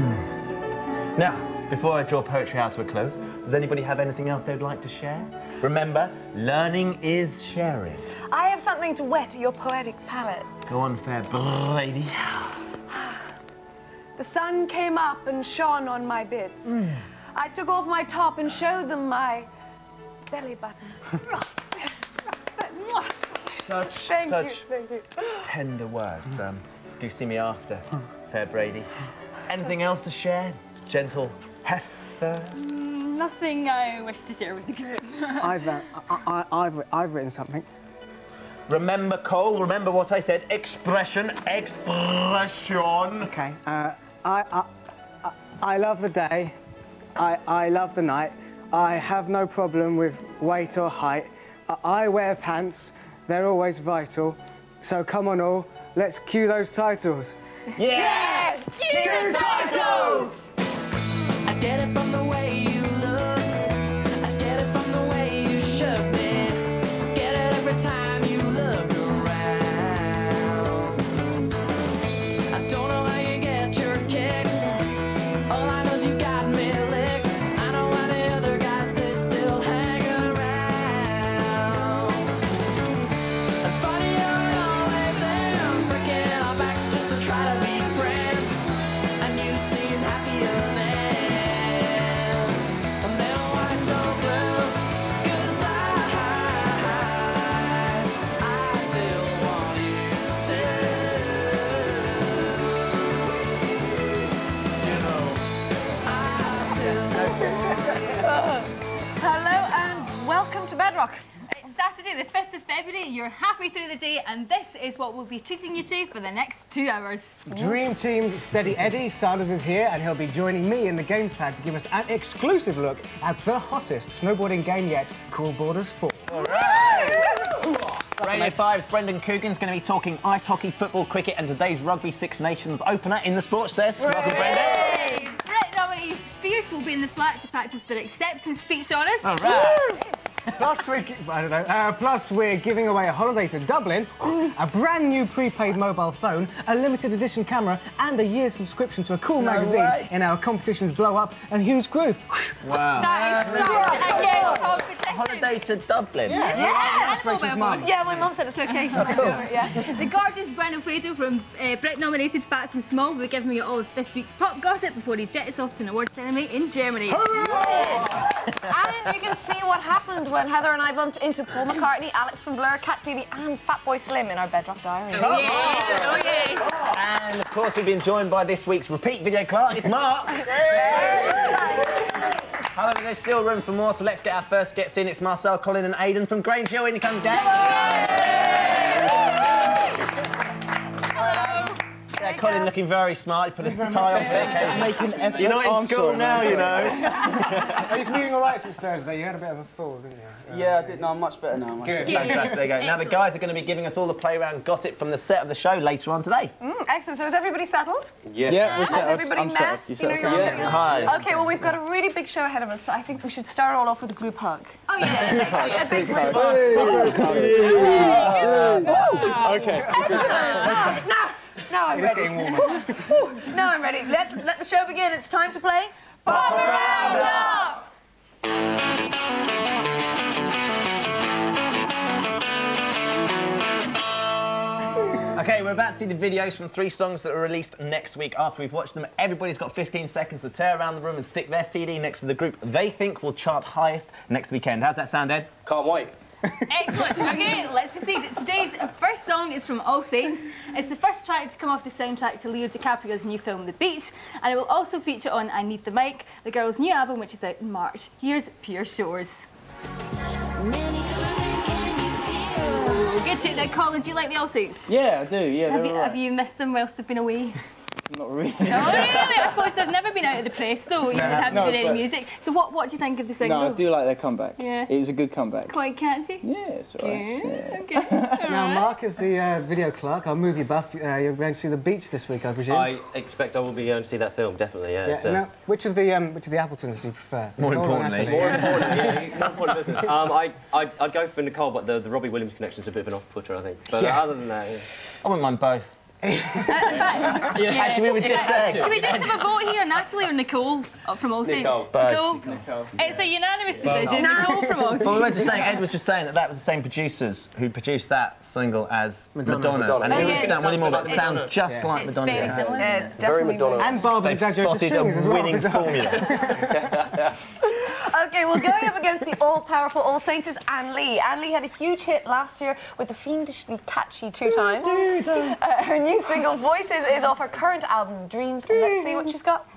Hmm. Now, before I draw poetry out to a close, does anybody have anything else they'd like to share? Remember, learning is sharing. I have something to whet your poetic palate. Go on, fair lady. The sun came up and shone on my bits. Hmm. I took off my top and showed them my belly button. Such, Thank such you, thank you. tender words. Um, do see me after, hmm. fair Brady. Anything else to share, gentle Heather? Nothing I wish to share with the group. I've, uh, I, I, I've, I've written something. Remember, Cole, remember what I said. Expression, expression. Okay. Uh, I, I, I, I love the day. I, I love the night. I have no problem with weight or height. I, I wear pants. They're always vital. So come on all, let's cue those titles. Yeah! Cue titles! I get it from the way you the 5th of February. You're halfway through the day, and this is what we'll be treating you to for the next two hours. Dream Team Steady Eddie Sanders is here, and he'll be joining me in the games pad to give us an exclusive look at the hottest snowboarding game yet, Cool Borders 4. Radio 5's Brendan Coogan's going to be talking ice hockey, football, cricket, and today's Rugby Six Nations opener in the sports desk. Welcome, Brendan. Hey! Brit Nominees Fierce will be in the flat to practice their acceptance speech on us. All right. Plus, we're, I don't know, uh, plus we're giving away a holiday to Dublin, a brand new prepaid mobile phone, a limited edition camera, and a year's subscription to a cool magazine way. in our competitions Blow Up and Hughes Groove. Wow. That is such a good competition. Holiday to Dublin. Yeah, That's and Rachel's mobile mum. phone. Yeah, my mum said it's okay. yeah. The gorgeous Ben Ofoedu from uh, Brit nominated Phats and Small will be giving you all of this week's pop gossip before he jets off to an award ceremony in Germany. And you can see what happened when Heather and I bumped into Paul McCartney, Alex from Blur, Cat Deeley, and Fatboy Slim in our Bedrock Diary. Oh yes, oh yes. And of course, we've been joined by this week's repeat video clerk. It's Mark. However, there's still room for more, so let's get our first gets in. It's Marcel, Colin, and Aidan from Grange Hill. In comes Yeah, Colin looking very smart. He put a tie on for the occasion. Making effort. You're not in I'm school now, you know. Are you feeling all right since Thursday? You had a bit of a fall, didn't you? Yeah, I did. No, I'm much better now. Much Good. Fantastic. There you go. Now, the guys are going to be giving us all the playground gossip from the set of the show later on today. Mm, excellent. So is everybody settled? Yeah, we're Has settled. everybody I'm met? settled. You You know settled? your Yeah. Hi. Okay, well, we've got a really big show ahead of us, so I think we should start all off with a group hug. Oh yeah. A big group hug. Okay. Now, now I'm ready. now I'm ready. Let's let the show begin. It's time to play Pop Around Okay, we're about to see the videos from three songs that are released next week. After we've watched them, everybody's got 15 seconds to tear around the room and stick their CD next to the group they think will chart highest next weekend. How's that sound, Ed? Can't wait. Excellent. Okay, let's proceed. Today's first song is from All Saints. It's the first track to come off the soundtrack to Leo DiCaprio's new film, The Beach, and it will also feature on I Need the Mic, the girl's new album, which is out in March. Here's Pure Shores. Good shit. Now, Colin, do you like the All Saints? Yeah, I do. Yeah, Have you, right. have you missed them whilst they've been away? Not really. Oh, really? I suppose they've never been out of the press, though. even You haven't No, done any music. So, what, what do you think of the single? No, I do like their comeback. Yeah. It was a good comeback. Quite catchy. Yeah, it's alright. Yeah. Okay. Now, Mark is the uh, video clerk. I'll move you buff. Uh, you're going to see the beach this week, I presume. I expect I will be going to see that film, definitely, yeah. yeah. it's, uh, Now, which of the um, which of the Appletons do you prefer? More Nicole importantly. More important, yeah, more important business. Um, I, I'd, I'd go for Nicole, but the, the Robbie Williams connection's a bit of an off-putter, I think. But Yeah. other than that, yeah. I wouldn't mind both. Uh, in yeah. Actually, we were just saying. Can we just have a vote here, Natalie or Nicole uh, from All Saints? Nicole. Both. Nicole. It's a unanimous decision. Nicole from All Saints. Well, we were just saying, Ed was just saying that that was the same producers who produced that single as Madonna. Madonna. And it Oh, didn't yeah. sound Willy Moore, but it sounds just like It's Madonna. very similar. Yeah, it's it? Very Madonna. And Barbara They've spotted a strings as well. winning formula. Okay, well, going up against the all-powerful All Saints is Anne Lee. Anne Lee had a huge hit last year with the fiendishly catchy Two Times. Uh, her new single, Voices, is off her current album, Dreams. And let's see what she's got.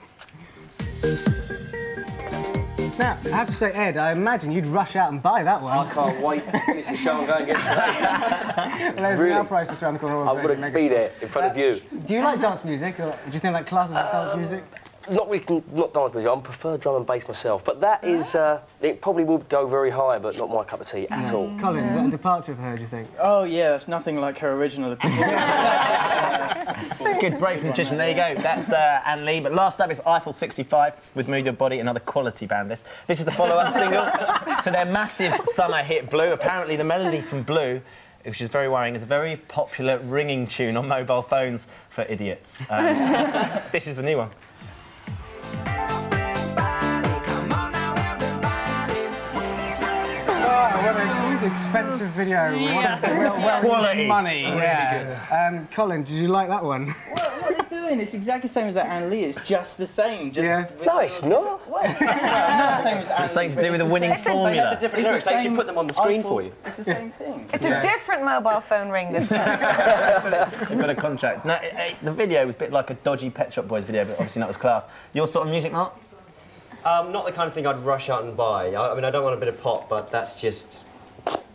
Now, I have to say, Ed, I imagine you'd rush out and buy that one. I can't wait to finish the show and go and get it. There's really? now prices around the corner. I'm going be there in front of you. Do you like dance music, or do you think like classes of Um, dance music? Not really, not dance music. I prefer drum and bass myself, but that is, uh, it probably will go very high, but not my cup of tea at all. Colin, is that a departure for her, do you think? Oh yeah, that's nothing like her original opinion. Good break from Magician. There you go. That's uh, Anne Lee. But last up is Eiffel 65 with Move Your Body, another quality band. This this is the follow-up single to their massive summer hit Blue. Apparently, the melody from Blue, which is very worrying, is a very popular ringing tune on mobile phones for idiots. Um, this is the new one. Oh, what a huge expensive video. What a well, well Quality. money. yeah. Um, Colin, did you like that one? what, what are you doing? It's exactly the same as that Anne Lee. It's just the same. Just Yeah. with- No, it's not. Well, not the same as Anne It's something Lee, to do with a it's winning same. formula. It's Different the lyrics. They actually put them on the screen Eiffel- for you. It's the same thing. It's a different mobile phone ring this time. You've got a contract. No, it, it- the video was a bit like a dodgy Pet Shop Boys video, but obviously not as class. Your sort of music, Mark? Um, not the kind of thing I'd rush out and buy. I, I mean, I don't want a bit of pop, but that's just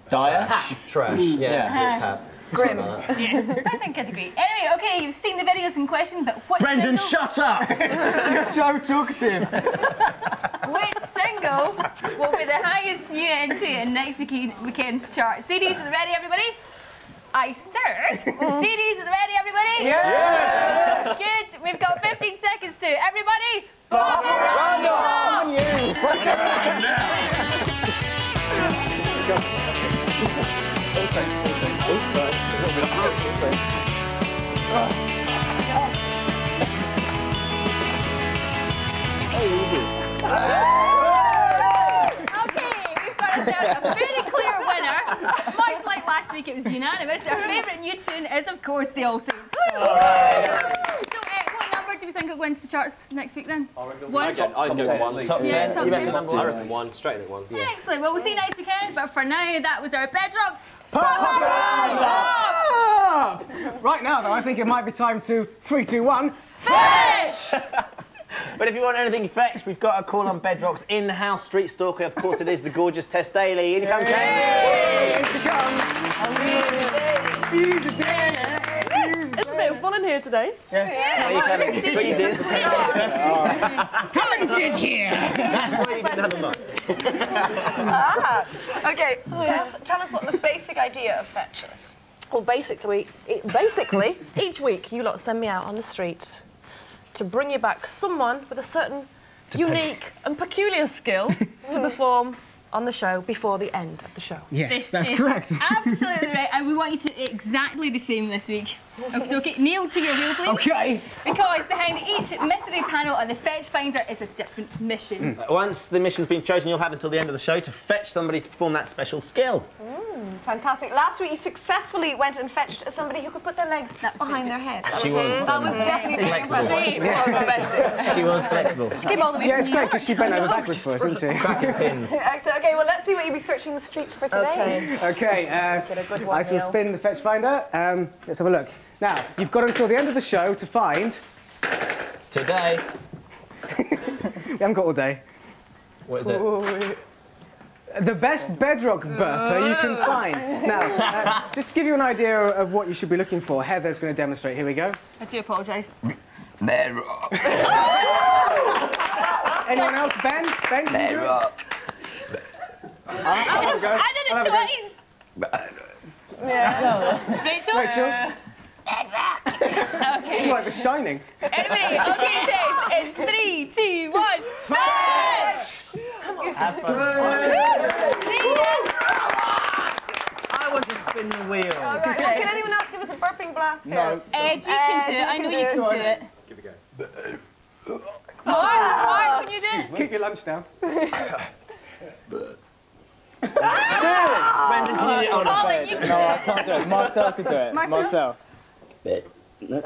Dire? trash. Mm. Yeah, it's a bit pap. Grim. I think I'd agree. Anyway, okay, you've seen the videos in question, but which Brendan, single, shut up! You're so talkative. which single will be the highest new entry in next weekend, weekend's chart? CDs are ready, everybody? I said, CDs are ready, everybody? Yeah! Good. We've got 15 seconds to everybody. Pop around up. Okay, we've got ourselves a very clear winner. Much like last week, it was unanimous. Our favourite new tune is, of course, the All Saints. Woo! So, do we think it wins the charts next week then? One. I'd go, I'd go one. Top Yeah, 10. top You 10. reckon number I reckon one, straight at one. Excellent. Well, we'll see you next weekend. But for now, that was our bedrock. Right now, though, I think it might be time to three, two, one. Fish! But if you want anything fetched, we've got a call on Bedrock's in-house street stalker. Of course, it is the gorgeous Tess Daly. In you come, James. Here to come. She's a day. It's a bit of fun in here today. Yeah. Are you coming? Squeeze in. Come and sit here. That's why you didn't have a mic. Ah, okay. Tess, tell us what the basic idea of Fetch is. Well, basically, it, basically, each week you lot send me out on the streets to bring you back someone with a certain unique and peculiar skill to perform on the show before the end of the show. Yes, This that's correct. Absolutely right. And we want you to exactly the same this week. Okay, okay. Neil to your wheel, please. Okay. Because behind each mystery panel on the Fetch Finder is a different mission. Once the mission's been chosen, you'll have until the end of the show to fetch somebody to perform that special skill. Fantastic. Last week you successfully went and fetched somebody who could put their legs That was behind very their head. She was. That was definitely very Flexible. impressive. She was flexible. Came all the way Yeah, it's great because she bent over backwards for us, didn't she? Pins. Okay, well let's see what you'll be searching the streets for today. Okay, uh, Get a good one, I shall Neil. spin the fetch finder. Um, let's have a look. Now, you've got until the end of the show to find. Today. We haven't got all day. What is it? The best bedrock burper you can find. Now, uh, just to give you an idea of what you should be looking for, Heather's going to demonstrate. Here we go. I do apologise. Bedrock. Anyone else? Ben? Ben? can you? I did it, I did it twice. Yeah. Rachel? Rachel? Okay. Like The Shining. Anyway, okay, Tess. In three, two, one, fetch! Have fun. I want to spin. Spin the wheel. All right, now, can anyone else give us a burping blast here? No. Ed, you can do it. I know you can do it. Give it a go. Mark, Mark, can you do it? Keep your lunch down. Brendan, ah! can you do it? Oh, no. Colin, you can No, I can't do it. Marcel can do it. Marcel? Marcel. That's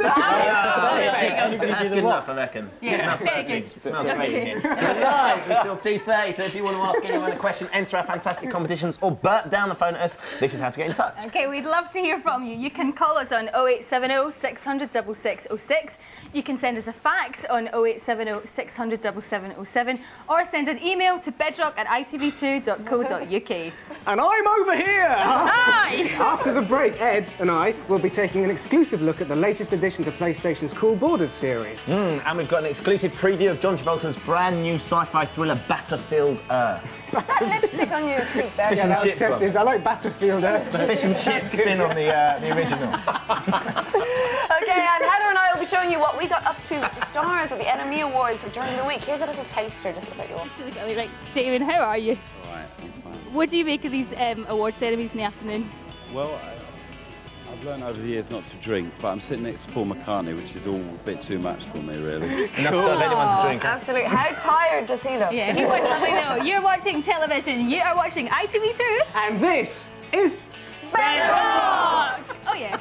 good enough, I reckon. Yeah, very good. Smells great in Okay. here. We're live until 2.30, so if you want to ask anyone a question, enter our fantastic competitions or burp down the phone at us, this is how to get in touch. Okay, we'd love to hear from you. You can call us on 0870 600 6606. You can send us a fax on 0870 600 7707 or send an email to bedrock at itv2.co.uk. And I'm over here! Hi! After the break, Ed and I will be taking an exclusive look at the latest addition to PlayStation's Cool Borders series. Mm, and we've got an exclusive preview of John Travolta's brand new sci-fi thriller Battlefield Earth. That lipstick on your cheek there. Fish Yeah, and that was chips one. I like Battlefield Earth. Fish and chips spin on the, uh, the original. Okay, and Heather and I will be showing you what we got up to the stars at the NME Awards during the week. Here's a little taster, just looks like yours. It's really got me right. Damon, how are you? Alright, I'm fine. What do you make of these um, award ceremonies in the afternoon? Well, I, I've learned over the years not to drink, but I'm sitting next to Paul McCartney, which is all a bit too much for me, really. Enough to anyone to drink. Absolutely. How tired does he look? Yeah, he wants to know. You're watching television. You are watching ITV2. And this is Bedrock! Oh, yes.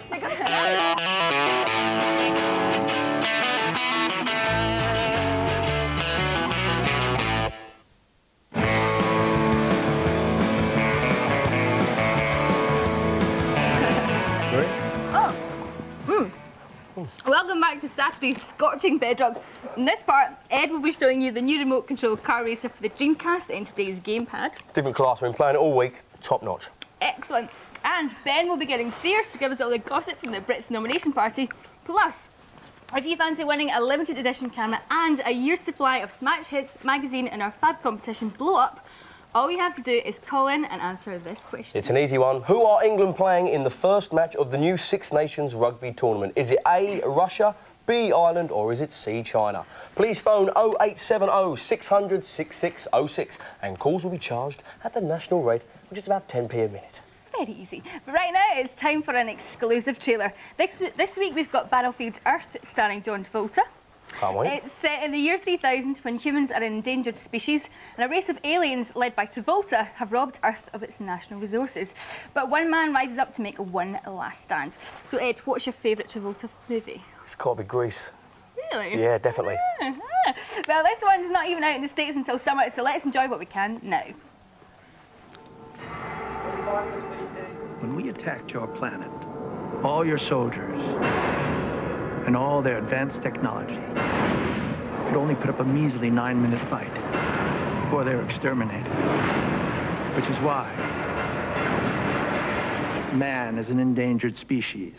Welcome back to Saturday's Scorching Bedrock. In this part, Ed will be showing you the new remote control car racer for the Dreamcast in today's gamepad. Different class. we've been playing it all week. Top notch. Excellent. And Ben will be getting fierce to give us all the gossip from the Brits nomination party. Plus, if you fancy winning a limited edition camera and a year's supply of Smash Hits magazine in our fab competition Blow Up, all you have to do is call in and answer this question. It's an easy one. Who are England playing in the first match of the new Six Nations rugby tournament? Is it A, Russia, B, Ireland, or is it C, China? Please phone 0870 600 6606 and calls will be charged at the national rate, which is about 10p a minute. Very easy. But right now, it's time for an exclusive trailer. This, this week, we've got Battlefield Earth starring John Travolta. Can't wait. It's set in the year 3000 when humans are an endangered species and a race of aliens led by Travolta have robbed Earth of its national resources. But one man rises up to make one last stand. So Ed, what's your favourite Travolta movie? It's got to be Grease. Really? Yeah, definitely. Ah, well, this one's not even out in the States until summer, so let's enjoy what we can now. When we attacked your planet, all your soldiers and all their advanced technology could only put up a measly nine-minute fight before they were exterminated. Which is why man is an endangered species.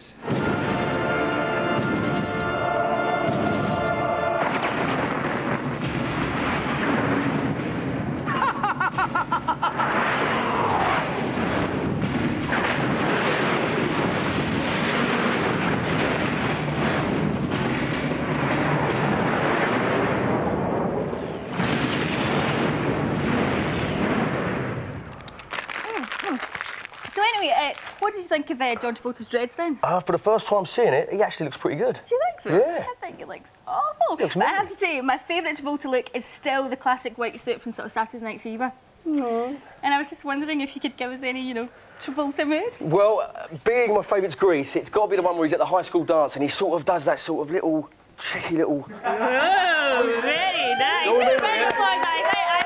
Uh, John Travolta's dreads then? Uh, for the first time seeing it, he actually looks pretty good. Do you think so? Yeah. I think it looks awful. Looks but I have to say, my favourite Travolta look is still the classic white suit from sort of Saturday Night Fever. And I was just wondering if you could give us any, you know, Travolta moves. Well, being my favourite's Grease, it's got to be the one where he's at the high school dance and he sort of does that sort of little, tricky little... Oh, very nice. Go there, Very yeah. fly, guys. I, I,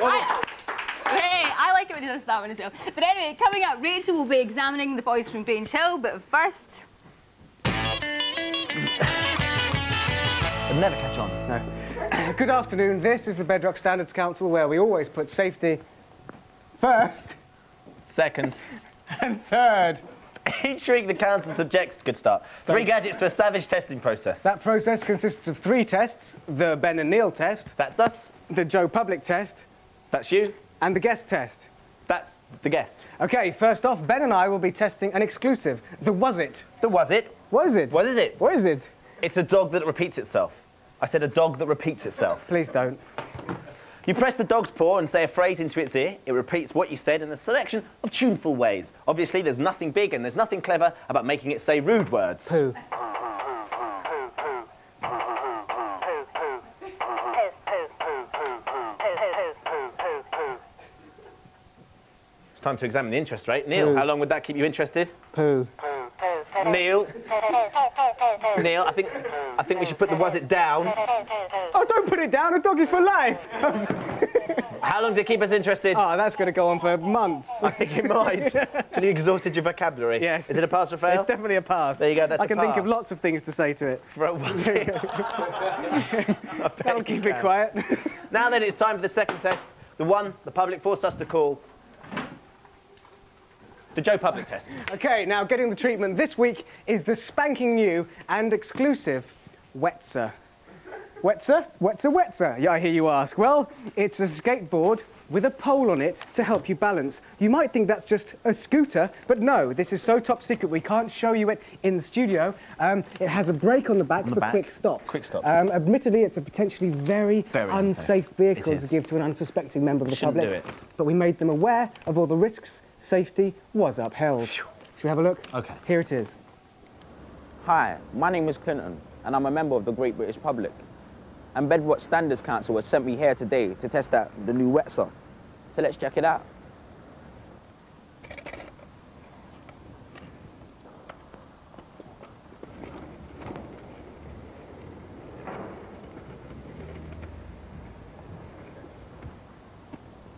I, I, Hey, I like it when he that one as well. But anyway, coming up, Rachel will be examining the boys from Grange Hill, but first, It'll never catch on. No. Good afternoon. This is the Bedrock Standards Council, where we always put safety first Second. and third. Each week the council subjects, good start, three gadgets to a savage testing process. That process consists of three tests the Ben and Neil test, That's us, the Joe Public test, that's you, and the guest test. The guest. Okay, first off, Ben and I will be testing an exclusive the Was It. The was it? What is it? What is it? What is it? It's a dog that repeats itself. I said a dog that repeats itself. Please don't. You press the dog's paw and say a phrase into its ear. It repeats what you said in a selection of tuneful ways. Obviously, there's nothing big and there's nothing clever about making it say rude words. Poo. Time to examine the interest rate. Neil, Poo. how long would that keep you interested? Poo. Neil. Neil, I think I think we should put the was it down. Oh, don't put it down. A dog is for life. How long does it keep us interested? oh, that's going to go on for months. I think it might. Till you exhausted your vocabulary. Yes. Is it a pass or fail? It's definitely a pass. There you go, that's I can think of lots of things to say to it. For a was it? That'll keep it quiet. Now then, it's time for the second test. The one the public forced us to call the Joe Public test. okay, now getting the treatment this week is the spanking new and exclusive Wetzer. Wetzer? Wetzer, Wetzer, yeah, I hear you ask. Well, it's a skateboard with a pole on it to help you balance. You might think that's just a scooter, but no, this is so top secret we can't show you it in the studio. Um, it has a brake on the back the for back? quick stops. Quick stops. Um, admittedly, it's a potentially very, Very unsafe unsafe. vehicle to give to an unsuspecting member of the Shouldn't public. do it. But we made them aware of all the risks. Safety was upheld. Shall we have a look? Okay. Here it is. Hi, my name is Clinton, and I'm a member of the Great British Public. And Bedrock Standards Council has sent me here today to test out the new Wetzer. So let's check it out.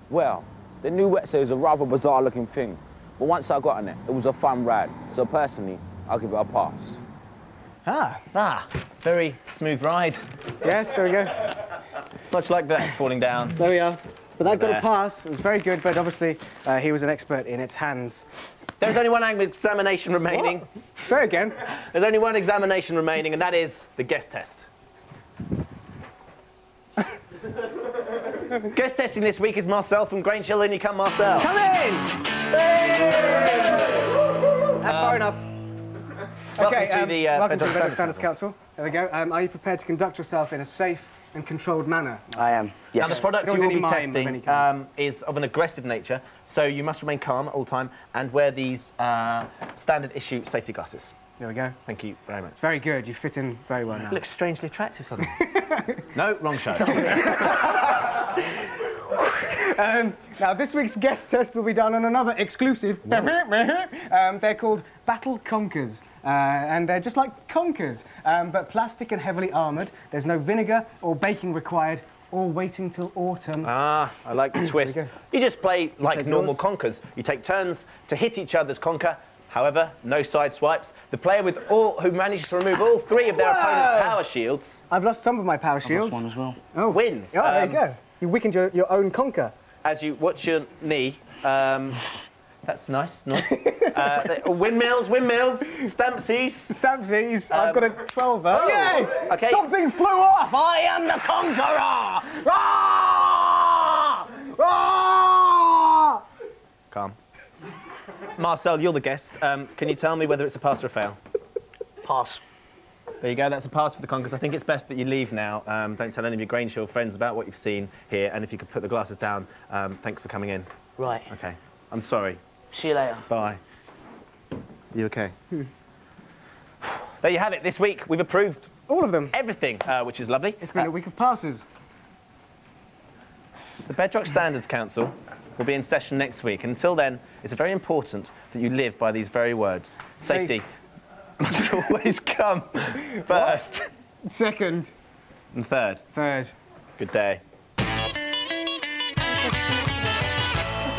Well, the new Wetzer is a rather bizarre looking thing, but once I got on it, it was a fun ride. So personally, I'll give it a pass. Ah, ah, very smooth ride. Yes, there we go. Much like that, falling down. There we are. But that got a pass. It was very good, but obviously uh, he was an expert in its hands. There's only one examination remaining. Say again. There's only one examination remaining, and that is the guest test. Guest testing this week is Marcel from Grange Hill. In you come, Marcel. Come in! That's far enough. Welcome okay, to um, the, uh, welcome to the Bedrock Bedrock Standards Council. There we go. Um, are you prepared to conduct yourself in a safe and controlled manner? I am. yes. Now, the product you will be mime of any testing kind. um, is of an aggressive nature, so you must remain calm at all time and wear these uh, standard issue safety glasses. There we go. Thank you very much. Very good. You fit in very well now. Looks strangely attractive suddenly. no, wrong show. Um, now, this week's guest test will be done on another exclusive. um, they're called Battle Conkers. Uh, and they're just like conkers, um, but plastic and heavily armoured. There's no vinegar or baking required, or waiting till autumn. ah, I like the twist. You just play like normal yours. conkers. You take turns to hit each other's conker. However, no side swipes. The player with all who manages to remove all three of their Whoa! opponent's power shields I've lost some of my power shields. one as well. Oh, wins. Oh, there Um, you go. You weakened your, your own conker. As you watch your knee. Um, that's nice, nice. uh, they- windmills, windmills, stampsies. Stampsies, I've got a 12 oh, Yes! okay. Something flew off! I am the conqueror! Ah! Ah! Calm. Marcel, you're the guest. Um, can you tell me whether it's a pass or a fail? Pass. There you go, that's a pass for the Conkers. I think it's best that you leave now. Um, don't tell any of your Grange Hill friends about what you've seen here, and if you could put the glasses down, um, thanks for coming in. Right. Okay. I'm sorry. See you later. Bye. You okay? There you have it. This week, we've approved All of them. everything, uh, which is lovely. It's been a week of passes. The Bedrock Standards Council will be in session next week. Until then, it's very important that you live by these very words. Safety must always come first Second, and third. third. Good day.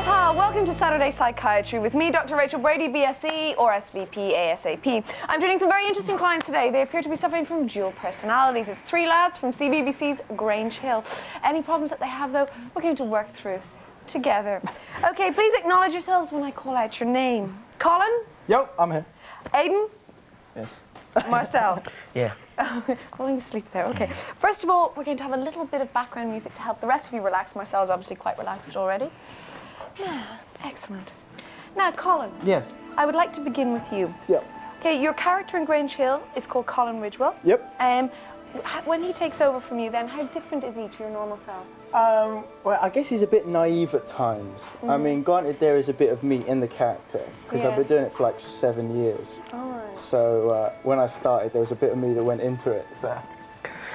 Ah, welcome to Saturday Psychiatry with me, Dr. Rachel Brady, BSc or SVP ASAP. I'm treating some very interesting clients today. They appear to be suffering from dual personalities. It's three lads from CBBC's Grange Hill. Any problems that they have, though, we're going to work through together. Okay, please acknowledge yourselves when I call out your name. Colin, Yo, I'm here. Aiden? Yes. Marcel. Yeah. Falling asleep there. Okay. First of all, we're going to have a little bit of background music to help the rest of you relax. Marcel's obviously quite relaxed already. Yeah, excellent. Now, Colin, Yes. I would like to begin with you. Yep. Okay, your character in Grange Hill is called Colin Ridgewell. Yep. Um, When he takes over from you, then how different is he to your normal self? Um, well, I guess he's a bit naive at times. I Mhm. mean, granted, there is a bit of me in the character because Yeah. I've been doing it for like seven years. All right. So uh, when I started, there was a bit of me that went into it. So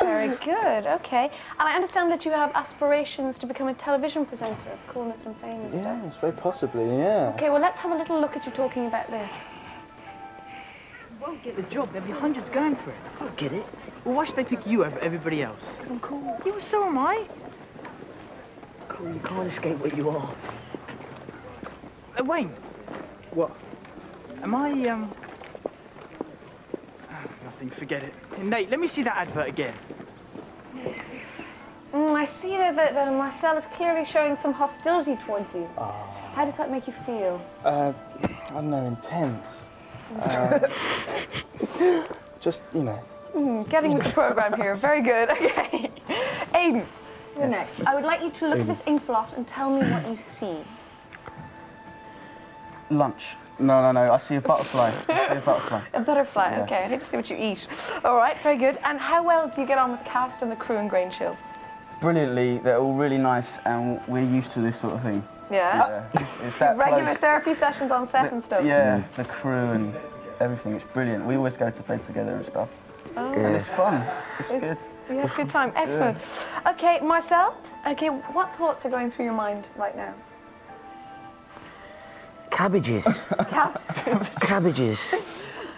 Very good. Okay. And I understand that you have aspirations to become a television presenter of Coolness and Fame and stuff. yeah, it's very possibly, yeah. Okay. Well, let's have a little look at you talking about this. won't get the job. There'll be hundreds going for it. I don't get it. Well, why should they pick you over everybody else? Because I'm cool. Yeah, well, so am I. Cool, you can't escape what you are. Uh, Wayne. What? Am I, um... ah, nothing, forget it. Hey, Nate, let me see that advert again. Mm, I see that, that uh, Marcel is clearly showing some hostility towards you. How does that make you feel? Uh, I don't know, intense. Uh, just, you know. Mm, getting with the program here. Very good. Okay. Aiden, you're Yes. next. I would like you to look at this ink blot and tell me what you see. Lunch. No, no, no. I see a butterfly. I see a butterfly. A butterfly. Yeah. Okay, I need to see what you eat. All right, very good. And how well do you get on with the cast and the crew in Grange Hill? Brilliantly. They're all really nice, and we're used to this sort of thing. Yeah. It's, it's that Regular close. therapy sessions on set and stuff. Yeah, the crew and everything. It's brilliant. We always go to bed together and stuff. Oh. And it's fun. It's It's- good. You have a good time. Excellent. Okay, Marcel. Okay, what thoughts are going through your mind right now? Cabbages. Cab- Cabbages.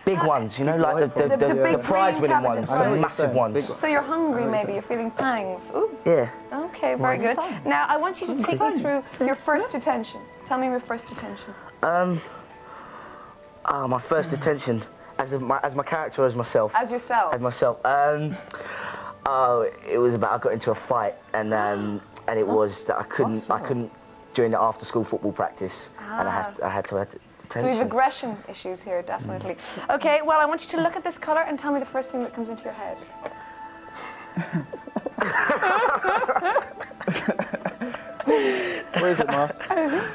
Big ones, you know, like the, the, The- the, the the, prize-winning ones, the right. massive ones. So you're hungry, maybe you're feeling pangs. Ooh. Yeah. Okay, very good. Now I want you to take me through your first attention. Tell me your first attention. Um. Ah, my first attention as a, my, as my character, as myself. As yourself. As myself. Um. Oh, it was about I got into a fight and um and it was that I couldn't I couldn't during the after school football practice and I had I had to have So attention. we have aggression issues here, definitely. Okay, well I want you to look at this colour and tell me the first thing that comes into your head. Where is it, Mars?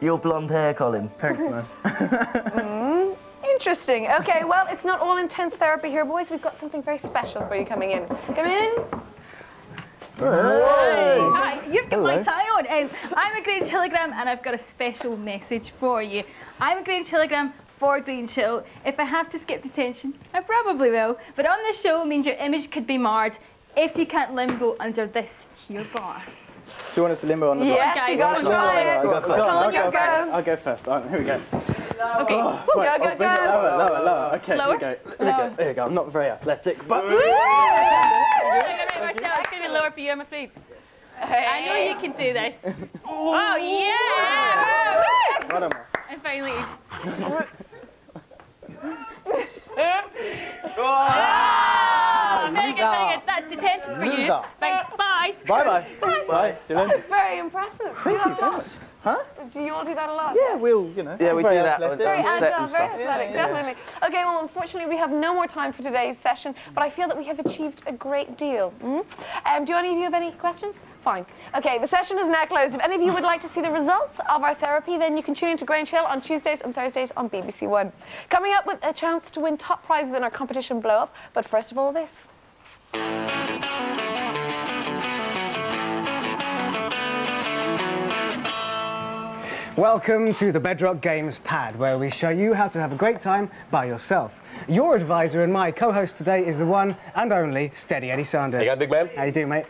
Your blonde hair, Colin. Thanks, man. Mm, interesting. Okay, well it's not all intense therapy here, boys. We've got something very special for you coming in. Come in. Hi, you've got my tie on. Um, I'm a Green Telegram and I've got a special message for you. I'm a Green Telegram for Grange Hill. If I have to skip detention, I probably will. But on the show means your image could be marred if you can't limbo under this here bar. Do you want us to limbo on the Yes, block? you gotta try it. I'll go, on, I'll you go go. first. I'll go first. Right, here we go. Okay. Oh, Go, wait, go, I'll bring it go. lower, lower, lower. Okay, Lower? here we go. Here we go. There you go. I'm not very athletic, but... I'm gonna be Marcel, it's gonna be lower for you, I'm afraid. I know you can do this. Oh yeah! Well done, And finally, Ah, very good, very good. That's detention for you. Loser. Thanks. Bye. Bye-bye. Bye. See you later. That's very impressive. Do you do that a lot? Huh? Do you all do that a lot? Yeah, we'll, you know. Yeah, we do that athletic. on- Very on set agile, very stuff. athletic, Yeah, yeah. definitely. Okay, well, unfortunately, we have no more time for today's session, but I feel that we have achieved a great deal. Mm? Um, do any of you have any questions? Fine. Okay, the session is now closed. If any of you would like to see the results of our therapy, then you can tune into Grange Hill on Tuesdays and Thursdays on BBC One. Coming up with a chance to win top prizes in our competition blow up, but first of all, this. Welcome to the Bedrock Games pad, where we show you how to have a great time by yourself. Your advisor and my co-host today is the one and only Steady Eddie Sanders. How you going, big man? How you doing, mate?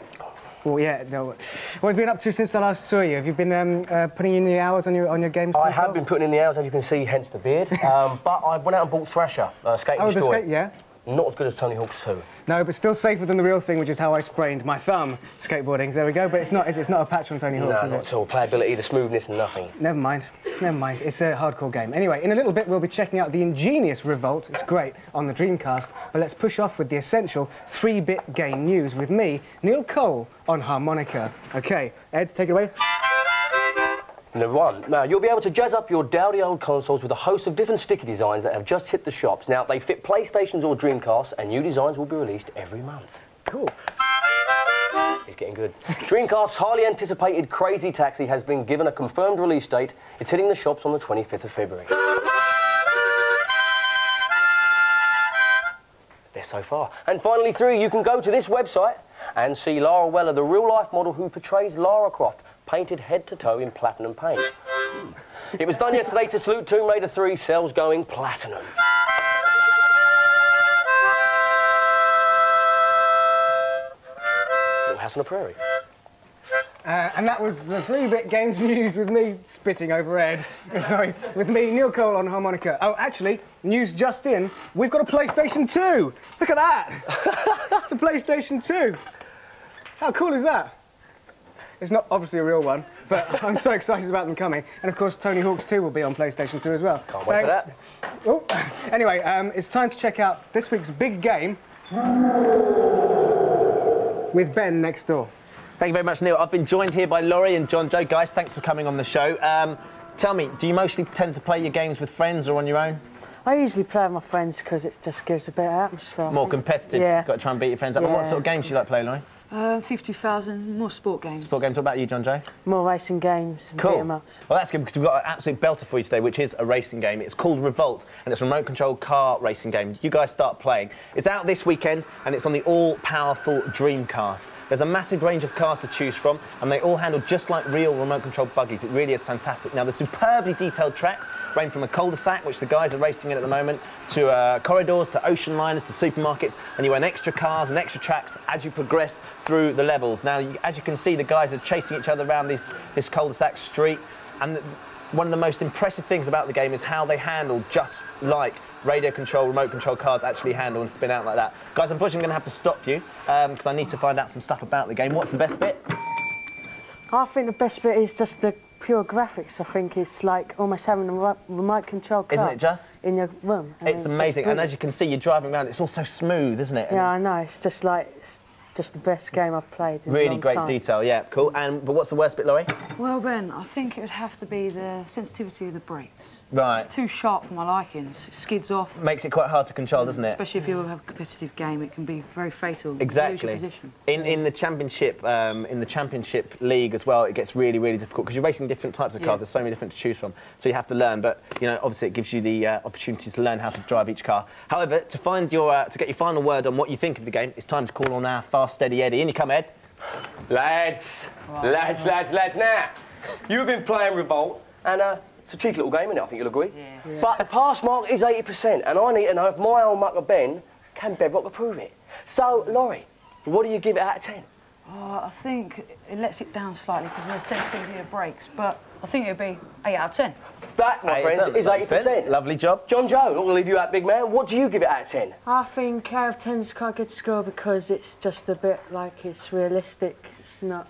Oh yeah, no. What have you been up to since I last saw you? Have you been um, uh, putting in the hours on your on your games? I console? have been putting in the hours, as you can see, hence the beard. Um, but I went out and bought Thrasher, uh, Skate Oh, and the skate, yeah. Not as good as Tony Hawk's 2. No, but still safer than the real thing, which is how I sprained my thumb skateboarding. There we go. But it's not. It's, it's not a patch on Tony No, Hawk's, is not at all. Playability, the smoothness, and nothing. Never mind. Never mind. It's a hardcore game. Anyway, in a little bit, we'll be checking out the ingenious Revolt. It's great on the Dreamcast. But let's push off with the essential 3-bit game news with me, Neil Cole, on harmonica. Okay, Ed, take it away. Number one. Now, you'll be able to jazz up your dowdy old consoles with a host of different sticker designs that have just hit the shops. Now, they fit PlayStations or Dreamcasts, and new designs will be released every month. Cool. It's getting good. Dreamcast's highly anticipated Crazy Taxi has been given a confirmed release date. It's hitting the shops on the 25th of February. Yes, so far. And finally, three, you can go to this website and see Lara Weller, the real-life model who portrays Lara Croft, painted head to toe in platinum paint. It was done yesterday to salute Tomb Raider 3 cells going platinum. Little House on the Prairie. Uh, and that was the three-bit games news with me spitting over Ed. Sorry, with me, Neil Cole on harmonica. Oh, actually, news just in. We've got a PlayStation 2. Look at that. it's a PlayStation 2. How cool is that? It's not obviously a real one, but I'm so excited about them coming. And of course, Tony Hawk's 2 will be on PlayStation 2 as well. Can't wait for that. Oh, anyway, um, it's time to check out this week's big game with Ben next door. Thank you very much, Neil. I've been joined here by Laurie and John Joe. Guys, thanks for coming on the show. Um, tell me, do you mostly tend to play your games with friends or on your own? I usually play with my friends because it just gives a bit of atmosphere. More think. competitive? Yeah. Got to try and beat your friends up. And what sort of games do you like to play, Laurie? Uh, 50,000 more sport games. Sport games. What about you, John Joe? More racing games. and Cool. beat 'em ups. Well, that's good because we've got an absolute belter for you today, which is a racing game. It's called Revolt, and it's a remote control car racing game. You guys start playing. It's out this weekend, and it's on the all-powerful Dreamcast. There's a massive range of cars to choose from, and they all handle just like real remote control buggies. It really is fantastic. Now, the superbly detailed tracks range from a cul-de-sac, which the guys are racing in at the moment, to uh, corridors, to ocean liners, to supermarkets, and you earn extra cars and extra tracks as you progress through the levels. Now, you, as you can see, the guys are chasing each other around this, this cul-de-sac street, and the, one of the most impressive things about the game is how they handle just like radio control, remote control cars actually handle and spin out like that. Guys, unfortunately, I'm going to have to stop you um, because I need to find out some stuff about the game. What's the best bit? I think the best bit is just the pure graphics. I think it's like almost having a remote, control car. Isn't it just? In your room. It's amazing, and as you can see, you're driving around. It's all so smooth, isn't it? And Yeah, I know. It's just like, just the best game I've played in a Really long great time. detail, yeah, cool. And but what's the worst bit, Laurie? Well, Ben, I think it would have to be the sensitivity of the brakes. Right, It's too sharp for my likings. It skids off. makes it quite hard to control, doesn't it? Especially if you have a competitive game, it can be very fatal. You lose your Exactly. position. In in the championship, um, in the championship league as well, it gets really really difficult because you're racing different types of cars. Yeah. There's so many different to choose from, so you have to learn. But you know, obviously, it gives you the uh, opportunity to learn how to drive each car. However, to find your uh, to get your final word on what you think of the game, it's time to call on our fast steady Eddie. In you come, Ed. Lads, lads, lads, lads. Now, you've been playing Revolt, and uh, it's a cheeky little game, is I think you'll agree. Yeah. But the pass mark is 80%, and I need to know if my old mucker Ben can Bedrock approve it. So, Laurie, what do you give it out of 10? Oh, uh, I think it lets it down slightly because of the sensitivity of brakes, but I think it would be 8 out of 10. That, my Eight friends, out is 80%. Lovely job. John Joe, not going to leave you out, big man. What do you give it out of 10? I think out of 10 is quite a good score because it's just a bit like it's realistic. It's not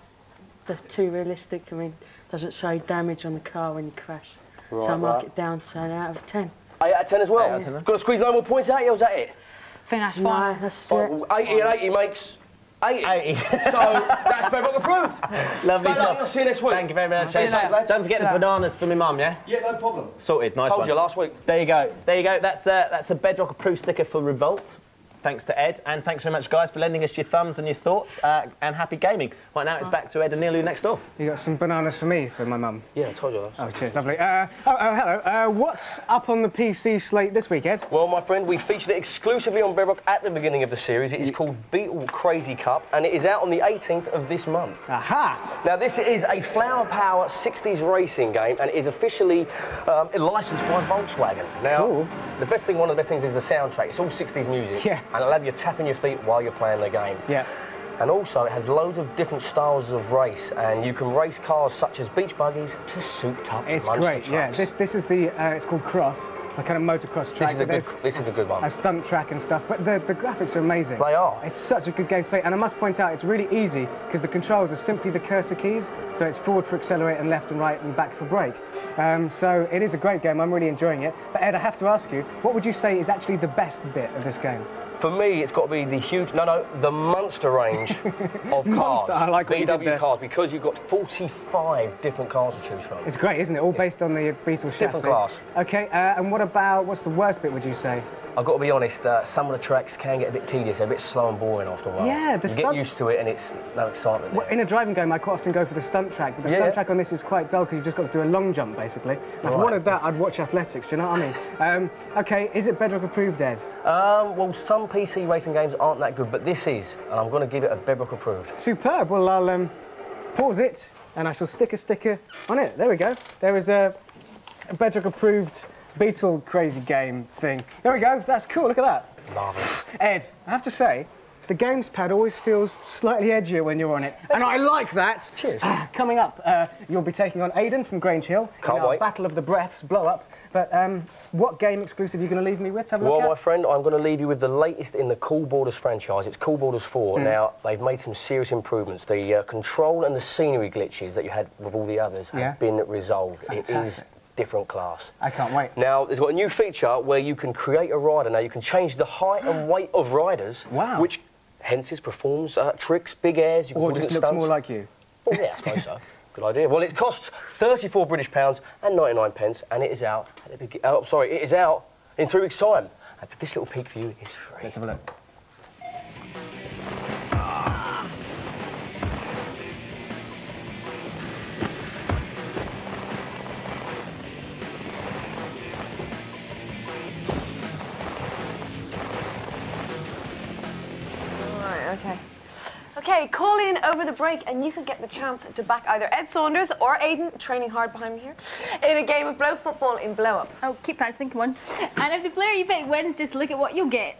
that's too realistic. I mean, doesn't show damage on the car when you crash. So I mark right. it down to an out of 10. 8 out of 10 as well? Eight out of 10. Got to squeeze no more points out, or is that it? I think that's No, fine. that's Right, it. well, 80 and 80 makes 80. 80. so, that's Bedrock approved. Lovely Stay lucky, job. I'll see you next week. Thank you very much. See you Ed. later. Don't forget the bananas for my mum, yeah? Yeah, no problem. Sorted, nice Told one. you last week. There you go. There you go. That's uh, that's a Bedrock approved sticker for Revolt. Thanks to Ed, and thanks very much, guys, for lending us your thumbs and your thoughts. Uh, and happy gaming. Right now, it's back to Ed and Neil, who next door. You got some bananas for me, for my mum. Yeah, I told you last Oh, cheers, lovely. Uh, oh, oh, hello. Uh, what's up on the PC slate this week, Ed? Well, my friend, we featured it exclusively on Bedrock at the beginning of the series. It is called Beetle Crazy Cup, and it is out on the 18th of this month. Aha! Now, this is a Flower Power 60s racing game, and it is officially um, licensed by Volkswagen. Now, Cool. the best thing, one of the best things is the soundtrack. It's all 60s music, Yeah. And it'll have you tapping your feet while you're playing the game. Yeah. And also, it has loads of different styles of race, and you can race cars such as beach buggies to souped-up It's monster great, yeah. This this is the uh, it's called Cross, a kind of motocross track. is a good- this is a good one. A stunt track and stuff, but the, the graphics are amazing. They are. It's such a good game to play, and I must point out it's really easy because the controls are simply the cursor keys. So it's forward for accelerate and left and right and back for brake. Um, so it is a great game. I'm really enjoying it. But Ed, I have to ask you, what would you say is actually the best bit of this game? For me, it's got to be the huge, no, no, the monster range of cars. Monster, I like what you did VW cars, because you've got 45 different cars to choose from. It's great, isn't it? All based on the Beetle chassis. Different class. Okay, uh, and what about what's the worst bit? Would you say? I've got to be honest, uh, some of the tracks can get a bit tedious, they're a bit slow and boring after a while. Yeah, the You get used to it and it's no excitement. Well, in a driving game, I quite often go for the stunt track, but the Yeah. stunt track on this is quite dull because you've just got to do a long jump, basically. If I wanted that, I'd watch athletics, do you know what I mean? Um, okay, is it Bedrock approved, Ed? Um, well, some PC racing games aren't that good, but this is, and I'm going to give it a Bedrock approved. Superb. Well, I'll um, pause it and I shall stick a sticker on it. There we go. There is a, a Bedrock approved Beetle crazy game thing. There we go. That's cool. Look at that. Marvellous. Ed, I have to say, the games pad always feels slightly edgier when you're on it, and I like that. Cheers. Coming up, uh, you'll be taking on Aidan from Grange Hill Can't in our wait. Battle of the Breaths blow up. But um, what game exclusive are you going to leave me with? Have a Well, my friend, I'm going to leave you with the latest in the Cool Borders franchise. It's Cool Borders 4. Mm. Now, they've made some serious improvements. The uh, control and the scenery glitches that you had with all the others have Yeah. been resolved. It is Fantastic. Different class. I can't wait. Now, there's got a new feature where you can create a rider. Now, you can change the height and weight of riders. Wow. Which, hence, it performs uh, tricks, big airs. You can Or just looks stunts. more like you. Oh, yeah, I suppose so. Good idea. Well, it costs 34 British pounds and 99 pence, and it is out. At the oh, sorry, it is out in three weeks' time. And this little peek for you is free. Let's have a look. Okay. Okay, call in over the break and you can get the chance to back either Ed Sanders or Aidan, training hard behind me here, in a game of blow football in blow up. Oh, keep practicing, come on. And if the player you pick wins, just look at what you'll get.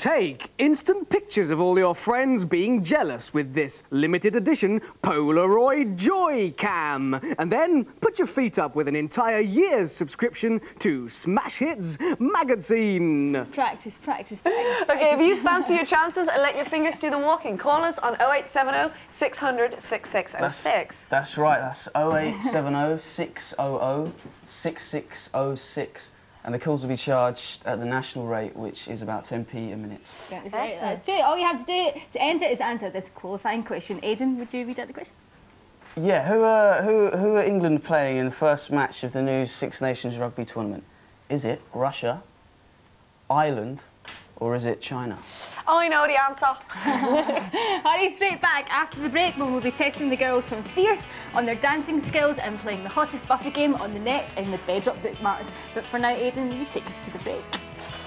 Take instant pictures of all your friends being jealous with this limited edition Polaroid Joy Cam. And then put your feet up with an entire year's subscription to Smash Hits magazine. Practice, practice, practice. Okay, if you fancy your chances and let your fingers do the walking, call us on 0870 600 6606. That's right, that's 0870 600 6606. And the calls will be charged at the national rate, which is about 10p a minute. That is right, Let's do it. All you have to do to enter is answer this qualifying question. Aidan, would you read out the question? Yeah, who are, who, who are England playing in the first match of the new Six Nations rugby tournament? Is it Russia, Ireland, or is it China? I know the answer. Hurry straight back after the break when we'll be testing the girls from Fierce on their dancing skills and playing the hottest Buffy game on the net in the Bedrock bookmarks. But for now, Aidan, you take us to the break.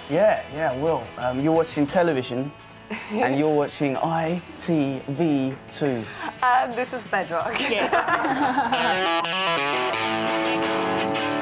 Yeah, yeah, I will. Um, you're watching television, and you're watching ITV2. And this is Bedrock. Yeah.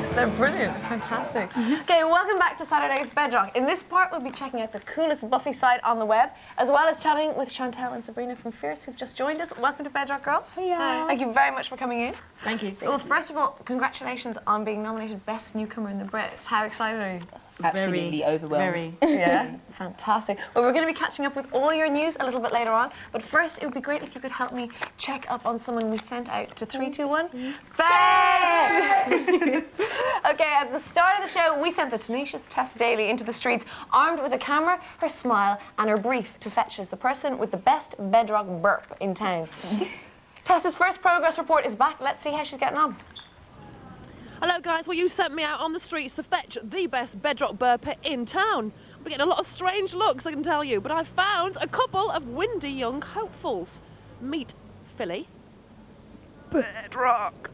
yeah, they're brilliant, fantastic. Mm-hmm. Okay, welcome back to Saturday's Bedrock. In this part, we'll be checking out the coolest Buffy site on the web, as well as chatting with Chantel and Sabrina from Fierce, who've just joined us. Welcome to Bedrock, girls. Hiya. Thank you very much for coming in. Thank you. Well, first of all, congratulations on being nominated Best Newcomer in the Brits. How excited are you? Absolutely overwhelmed. Yeah, fantastic. Well, we're going to be catching up with all your news a little bit later on, but first, it would be great if you could help me check up on someone we sent out to 321. Fetch! okay, at the start of the show, we sent the tenacious Tess Daly into the streets armed with a camera, her smile, and her brief to Fetch as the person with the best bedrock burp in town. Tess's first progress report is back. Let's see how she's getting on. Hello guys, well you sent me out on the streets to fetch the best bedrock burper in town. We're getting a lot of strange looks, I can tell you, but I found a couple of windy young hopefuls. Meet Philly. Bedrock.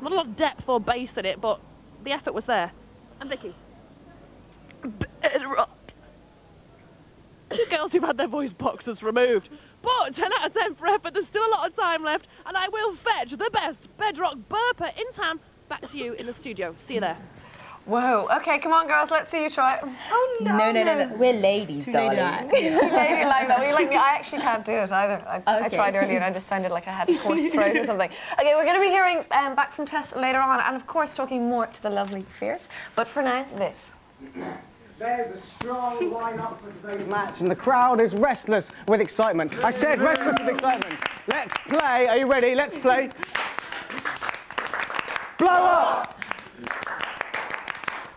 Not a lot of depth or bass in it, but the effort was there. And Vicky. Bedrock. Two girls who've had their voice boxes removed. But 10 out of 10 for effort, there's still a lot of time left, and I will fetch the best bedrock burper in town back to you in the studio. See you there. Whoa. Okay, come on, girls. Let's see you try it. Oh no. No, no, no, no. We're ladies, Too darling. ladylike. Too ladylike. though. You like me? I actually can't do it either. I, I tried earlier and I just sounded like I had a hoarse throat or something. Okay, we're going to be hearing um, back from Tess later on, and of course talking more to the lovely Fierce. But for now, this. There's a strong lineup for today's match, and the crowd is restless with excitement. I said restless with excitement. Let's play. Are you ready? Let's play. Blow up!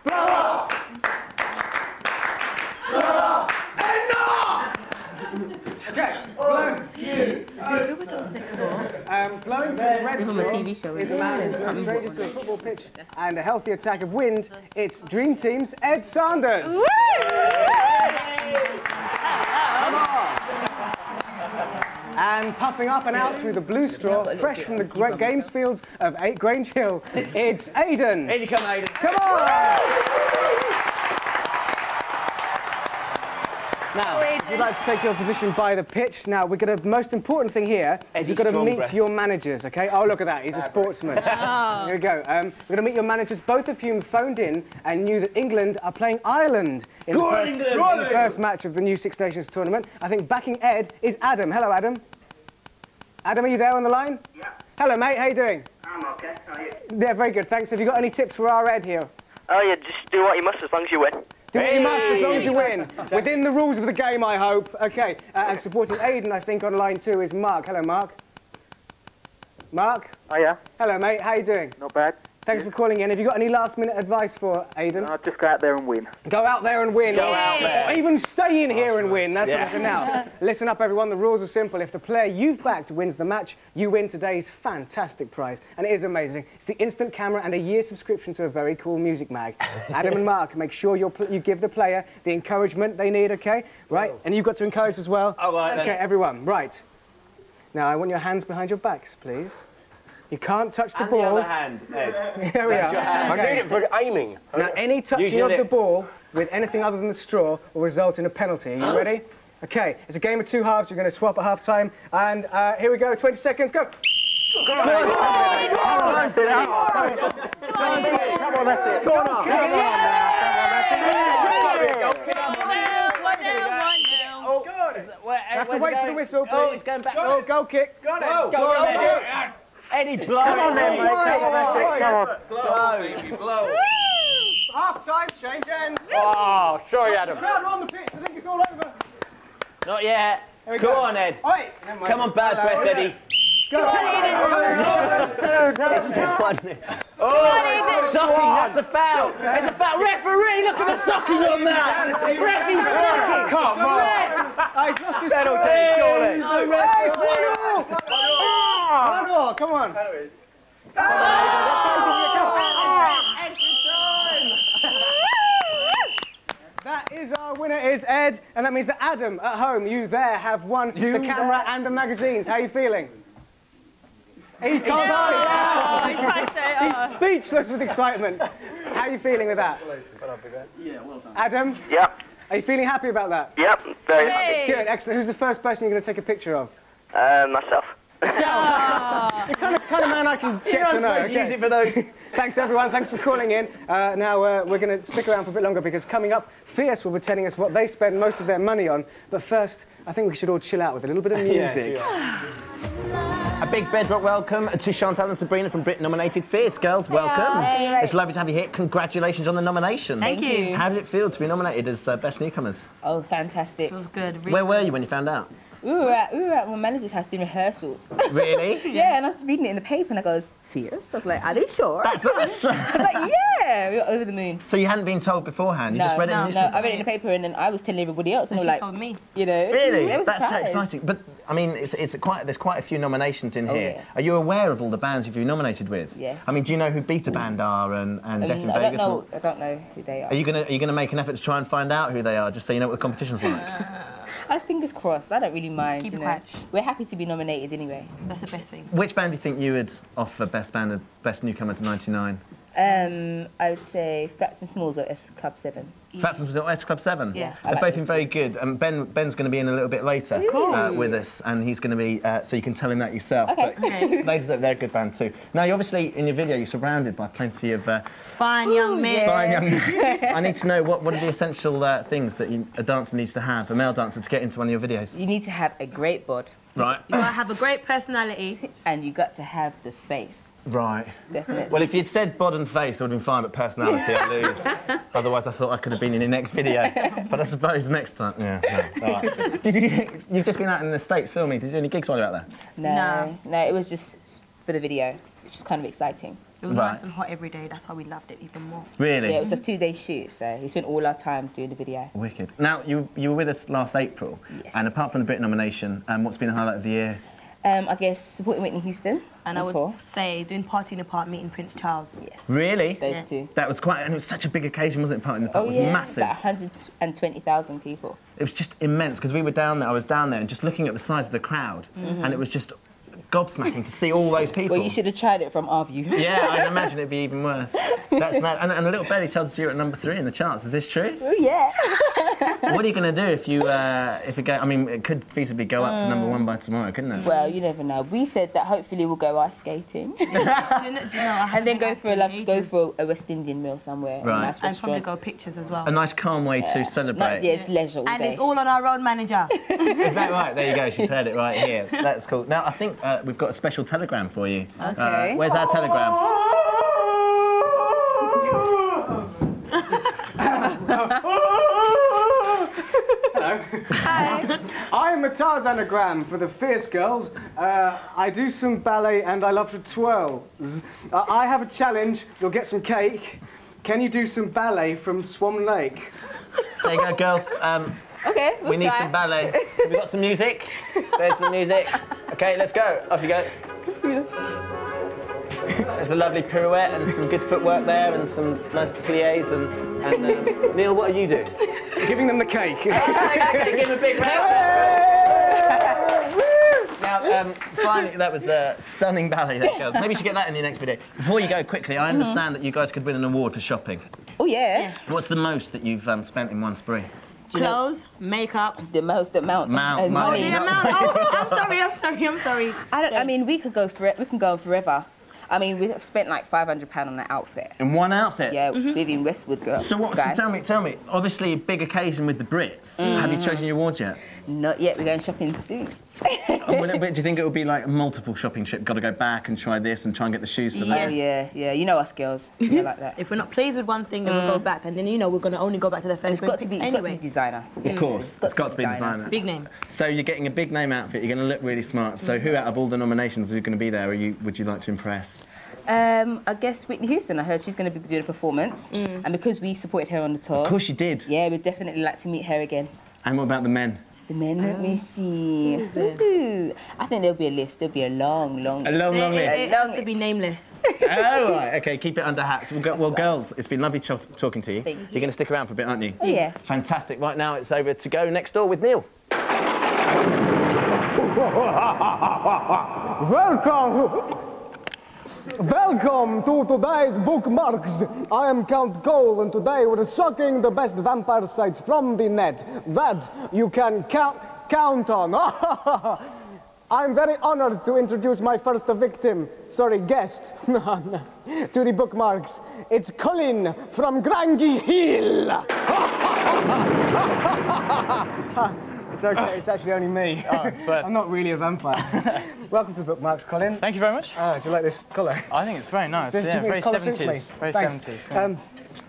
Blow up! Blow up! Enough! Okay, blown. You. Who were those next door? Um, blowing through the red It's on the TV show, is isn't a man it? who's I going straight into a football pitch and a healthy attack of wind. It's Dream Team's Ed Sanders. Come on. And puffing up and out through the blue straw, fresh from the great games fields of Eight Grange Hill, it's Aidan. In you come, Aidan. Come on! Now, if you'd like to take your position by the pitch, now we're going to, most important thing here is Eddie we've got to meet breath. your managers, okay? Oh, look at that, he's a sportsman. Oh. Here we go. Um, we're going to meet your managers, both of whom phoned in and knew that England are playing Ireland in, the Go on, first, England! in the first match of the new Six Nations tournament. I think backing Ed is Adam. Hello, Adam. Adam, are you there on the line? Yeah. Hello, mate, how you doing? I'm okay. How are you? Yeah, very good, thanks. Have you got any tips for our Ed here? Oh, yeah, just do what you must as long as you win. Do what you must as long as you win. Within the rules of the game, I hope. Okay, uh, and supporting Aidan, I think, on line two is Mark. Hello, Mark. Mark? Oh, yeah? Hello, mate. How you doing? Not bad. Thanks for calling in. Have you got any last-minute advice for Aidan? I'll just go out there and win. Go out there and win. Go out there. Or even stay in here and win. That's Yeah. what I now. Listen up, everyone. The rules are simple. If the player you've backed wins the match, you win today's fantastic prize. And it is amazing. It's the instant camera and a year subscription to a very cool music mag. Adam and Mark, make sure you're pl- you give the player the encouragement they need, okay? Right? And you've got to encourage as well. All right, Okay, then. everyone. Right. Now, I want your hands behind your backs, please. You can't touch the And ball. the other hand, Ed. Here we are. your hand. Okay. I need it for aiming. Now, any touching of the ball with anything other than the straw will result in a penalty. Are you ready? Okay, it's a game of two halves. You're going to swap at half time. And uh, here we go, 20 seconds, go. Come on, Come on, sit down. Come on, Come on, that's it. Come on, come on. Oh, good. Have to wait for the whistle, please. Oh, it's going back. Oh, goal kick. Got it. Oh, Go goal on, kick. Eddie. Eddie, blow. Come on then, mate. Come on, that's it. Come on. Blow, baby, blow. Half time, change ends. Oh, sorry, Adam. Crowd are on the pitch. I think it's all over. Not yet. Go go. on, Ed. Oi, never. Come on, bad breath, Eddie. Go on, It's too funny. Oh, sucking, that's a foul. It's a foul. Referee, look at the sucking on that. Referee's sucking. Come on. He's lost his Penalty, stride. surely. He's the ref. Hey, it's one all. Come on. That is our winner is Ed, and that means that Adam at home, you there have won the camera and the magazines. How are you feeling? He can't Yeah. speak. He can't say, uh. He's speechless with excitement. How are you feeling with that? Yeah, well done. Adam, Yep. are you feeling happy about that? Yep. Very happy. Good, excellent. Who's the first person you're going to take a picture of? Uh, myself. The kind of, kind of man I can You're get not to know. okay? use it for those. Thanks, everyone. Thanks for calling in. Uh, now, uh, we're going to stick around for a bit longer because coming up, Fierce will be telling us what they spend most of their money on. But first, I think we should all chill out with a little bit of Yeah, music. A big bedrock welcome to Chantal and Sabrina from Brit nominated Fierce Girls. Welcome. Hey. It's lovely to have you here. Congratulations on the nomination. Thank you. How did it feel to be nominated as uh, best newcomers? Oh, fantastic. It Feels good. Where were you when you found out? We were at, we were at my manager's house doing rehearsals. Really? yeah, and I was reading it in the paper and I go, Fierce? I was like, are they sure? That's us. I was like, yeah, we were over the moon. So you hadn't been told beforehand? You no, just read it no, in the no. I read it in the paper and then I was telling everybody else and they were like, told me. you know. Really? They were That's so exciting. But I mean, it's, it's quite there's quite a few nominations in Oh, here. yeah. Are you aware of all the bands you've been nominated with? Yeah. I mean, do you know who Beta Band are and, and Um, Death in I Vegas? don't know. I don't know who they are. Are you gonna are you gonna make an effort to try and find out who they are, just so you know what the competition's like? I fingers crossed. I don't really mind. Keep you know. We're happy to be nominated anyway. That's the best thing. Which band do you think you would offer best band of best newcomer to '99? Um, I would say Phats and Smalls or S Club Seven. Phats and S Club Seven. Yeah. I they're like both been very good. And Ben Ben's going to be in a little bit later Cool. uh, with us, and he's going to be uh, so you can tell him that yourself. Okay. But they deserve- they're a good band too. Now, you obviously in your video you're surrounded by plenty of uh, Fine young men. fine young. men. I need to know what what are the essential uh, things that you, a dancer needs to have, a male dancer, to get into one of your videos. You need to have a great bod. Right. You gotta have a great personality. And you got to have the face. Right. Definitely. Well, if you'd said bod and face, I would have been fine, but personality, I lose. Otherwise, I thought I could have been in the next video. But I suppose next time, yeah. No. All right. Did you? You've just been out in the states filming. Did you do any gigs while you were out there? No, no, it was just for the video, which is kind of exciting. It was Right. nice and hot every day. That's why we loved it even more. Really? Yeah, it was a two-day shoot, so we spent all our time doing the video. Wicked. Now, you, you were with us last April, and apart from the Brit nomination, um, what's been the highlight of the year? Um, I guess supporting Whitney Houston And on I would tour. say doing party in the park, meeting Prince Charles. Yeah. Really? Those two. That was quite, and it was such a big occasion, wasn't it? Part in the park. Oh it was yeah, massive. about 120,000 people. It was just immense because we were down there. I was down there and just looking at the size of the crowd, Mhm. and it was just gobsmacking to see all those people. Well, you should have tried it from our view. yeah, I'd imagine it'd be even worse. That's mad. And, and a little belly tells us you're at number three in the charts. Is this true? Oh yeah. what are you going to do if you uh, if it go? I mean, it could feasibly go up to number Mm. one by tomorrow, couldn't it? Well, you never know. We said that hopefully we'll go ice skating. and then go for a love, go for a West Indian meal somewhere. Right. A nice And probably go pictures as well. a nice calm way Yeah. to celebrate. Nice, yeah, it's leisure all And day. it's all on our road manager. Is that right? There you go. She's heard it right here. That's cool. Now I think uh, we've got a special telegram for you. Okay. Uh, where's our telegram? Hello. Hi. I'm a Tarzanagram for the Fierce Girls. Uh, I do some ballet and I love to twirl. Uh, I have a challenge. You'll get some cake. Can you do some ballet from Swan Lake? There you go, girls. Um, okay, we need some ballet. Have we got some music? There's the music. Okay, let's go. Off you go. There's a lovely pirouette and some good footwork there and some nice plies and, and um, Neil, what are you doing? Giving them the cake. Give him a big round. Now, um, finally, that was a stunning ballet, that girls. Maybe you should get that in your next video. Before you go, quickly, I Mhm. understand that you guys could win an award for shopping. Oh yeah. What's the most that you've um, spent in one spree? Clothes, makeup. The most amount. Amount, of money. money. Oh, yeah, amount. Oh, I'm sorry, I'm sorry, I'm sorry. I don't. I mean, we could go for it. We can go on forever. I mean, we've spent like 500 pound on that outfit. In one outfit? Yeah, mm-hmm. Vivienne Westwood girl. So what? So tell me, tell me. Obviously, a big occasion with the Brits. Mm. Have you chosen your awards yet? Not yet. We're going shopping soon. And will it be- do you think it would be like a multiple shopping trip? Got to go back and try this and try and get the shoes for Oh that. yeah, yeah. You know us girls. We're like that. If we're not pleased with one thing, then we'll go Mm. back, and then you know we're gonna only go back to the first It's got to be, it's got to be designer. Of course, it's got to be designer. Big name. So you're getting a big name outfit. You're going to look really smart. So who out of all the nominations are going to be there? Are you? Would you like to impress? Um, I guess Whitney Houston. I heard she's going to be doing a performance, and because we supported her on the tour. Of course you did. Yeah, we'd definitely like to meet her again. And what about the men? The men, let me ah. see. Ooh, I think there'll be a list. There'll be a long, long. A long, long It, list. it, it has to be nameless. oh, right. Okay, keep it under hats. Well, go, well girls, it's been lovely ch- talking to you. Thank You're going to stick around for a bit, aren't you? Oh, yeah. Fantastic. Right now, it's over to go next door with Neil. Welcome! Welcome to today's bookmarks. I am Count Cole, and today we're sucking the best vampire sites from the net that you can count count on. I'm very honored to introduce my first victim, sorry, guest, to the bookmarks. It's Colin from Grange Hill. it's okay, it's actually only me. I'm not really a vampire. Welcome to the bookmarks, Colin. Thank you very much. Ah, do you like this colour? I think it's very nice. Does- yeah, very this colour suits 70s. Very Thanks. 70s. Yeah. Um,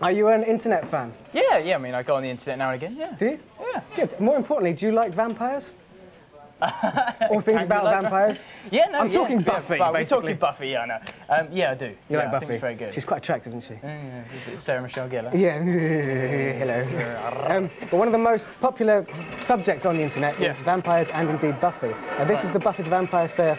are you an internet fan? yeah, yeah. I mean, I go on the internet now and again. Yeah. Do you? Yeah. Good. More importantly, do you like vampires? Or things about like vampires? Yeah, no. I'm yeah, talking yeah, Buffy, but We're talking Buffy. Yeah, I know. Um, yeah, I do. You yeah, like I Buffy? think very good. She's quite attractive, isn't she? Yeah, yeah. Sarah Michelle Gellar. Yeah. Hello. Um, but one of the most popular subjects on the internet is vampires and indeed Buffy. Now, this is the Buffy the Vampire Slayer,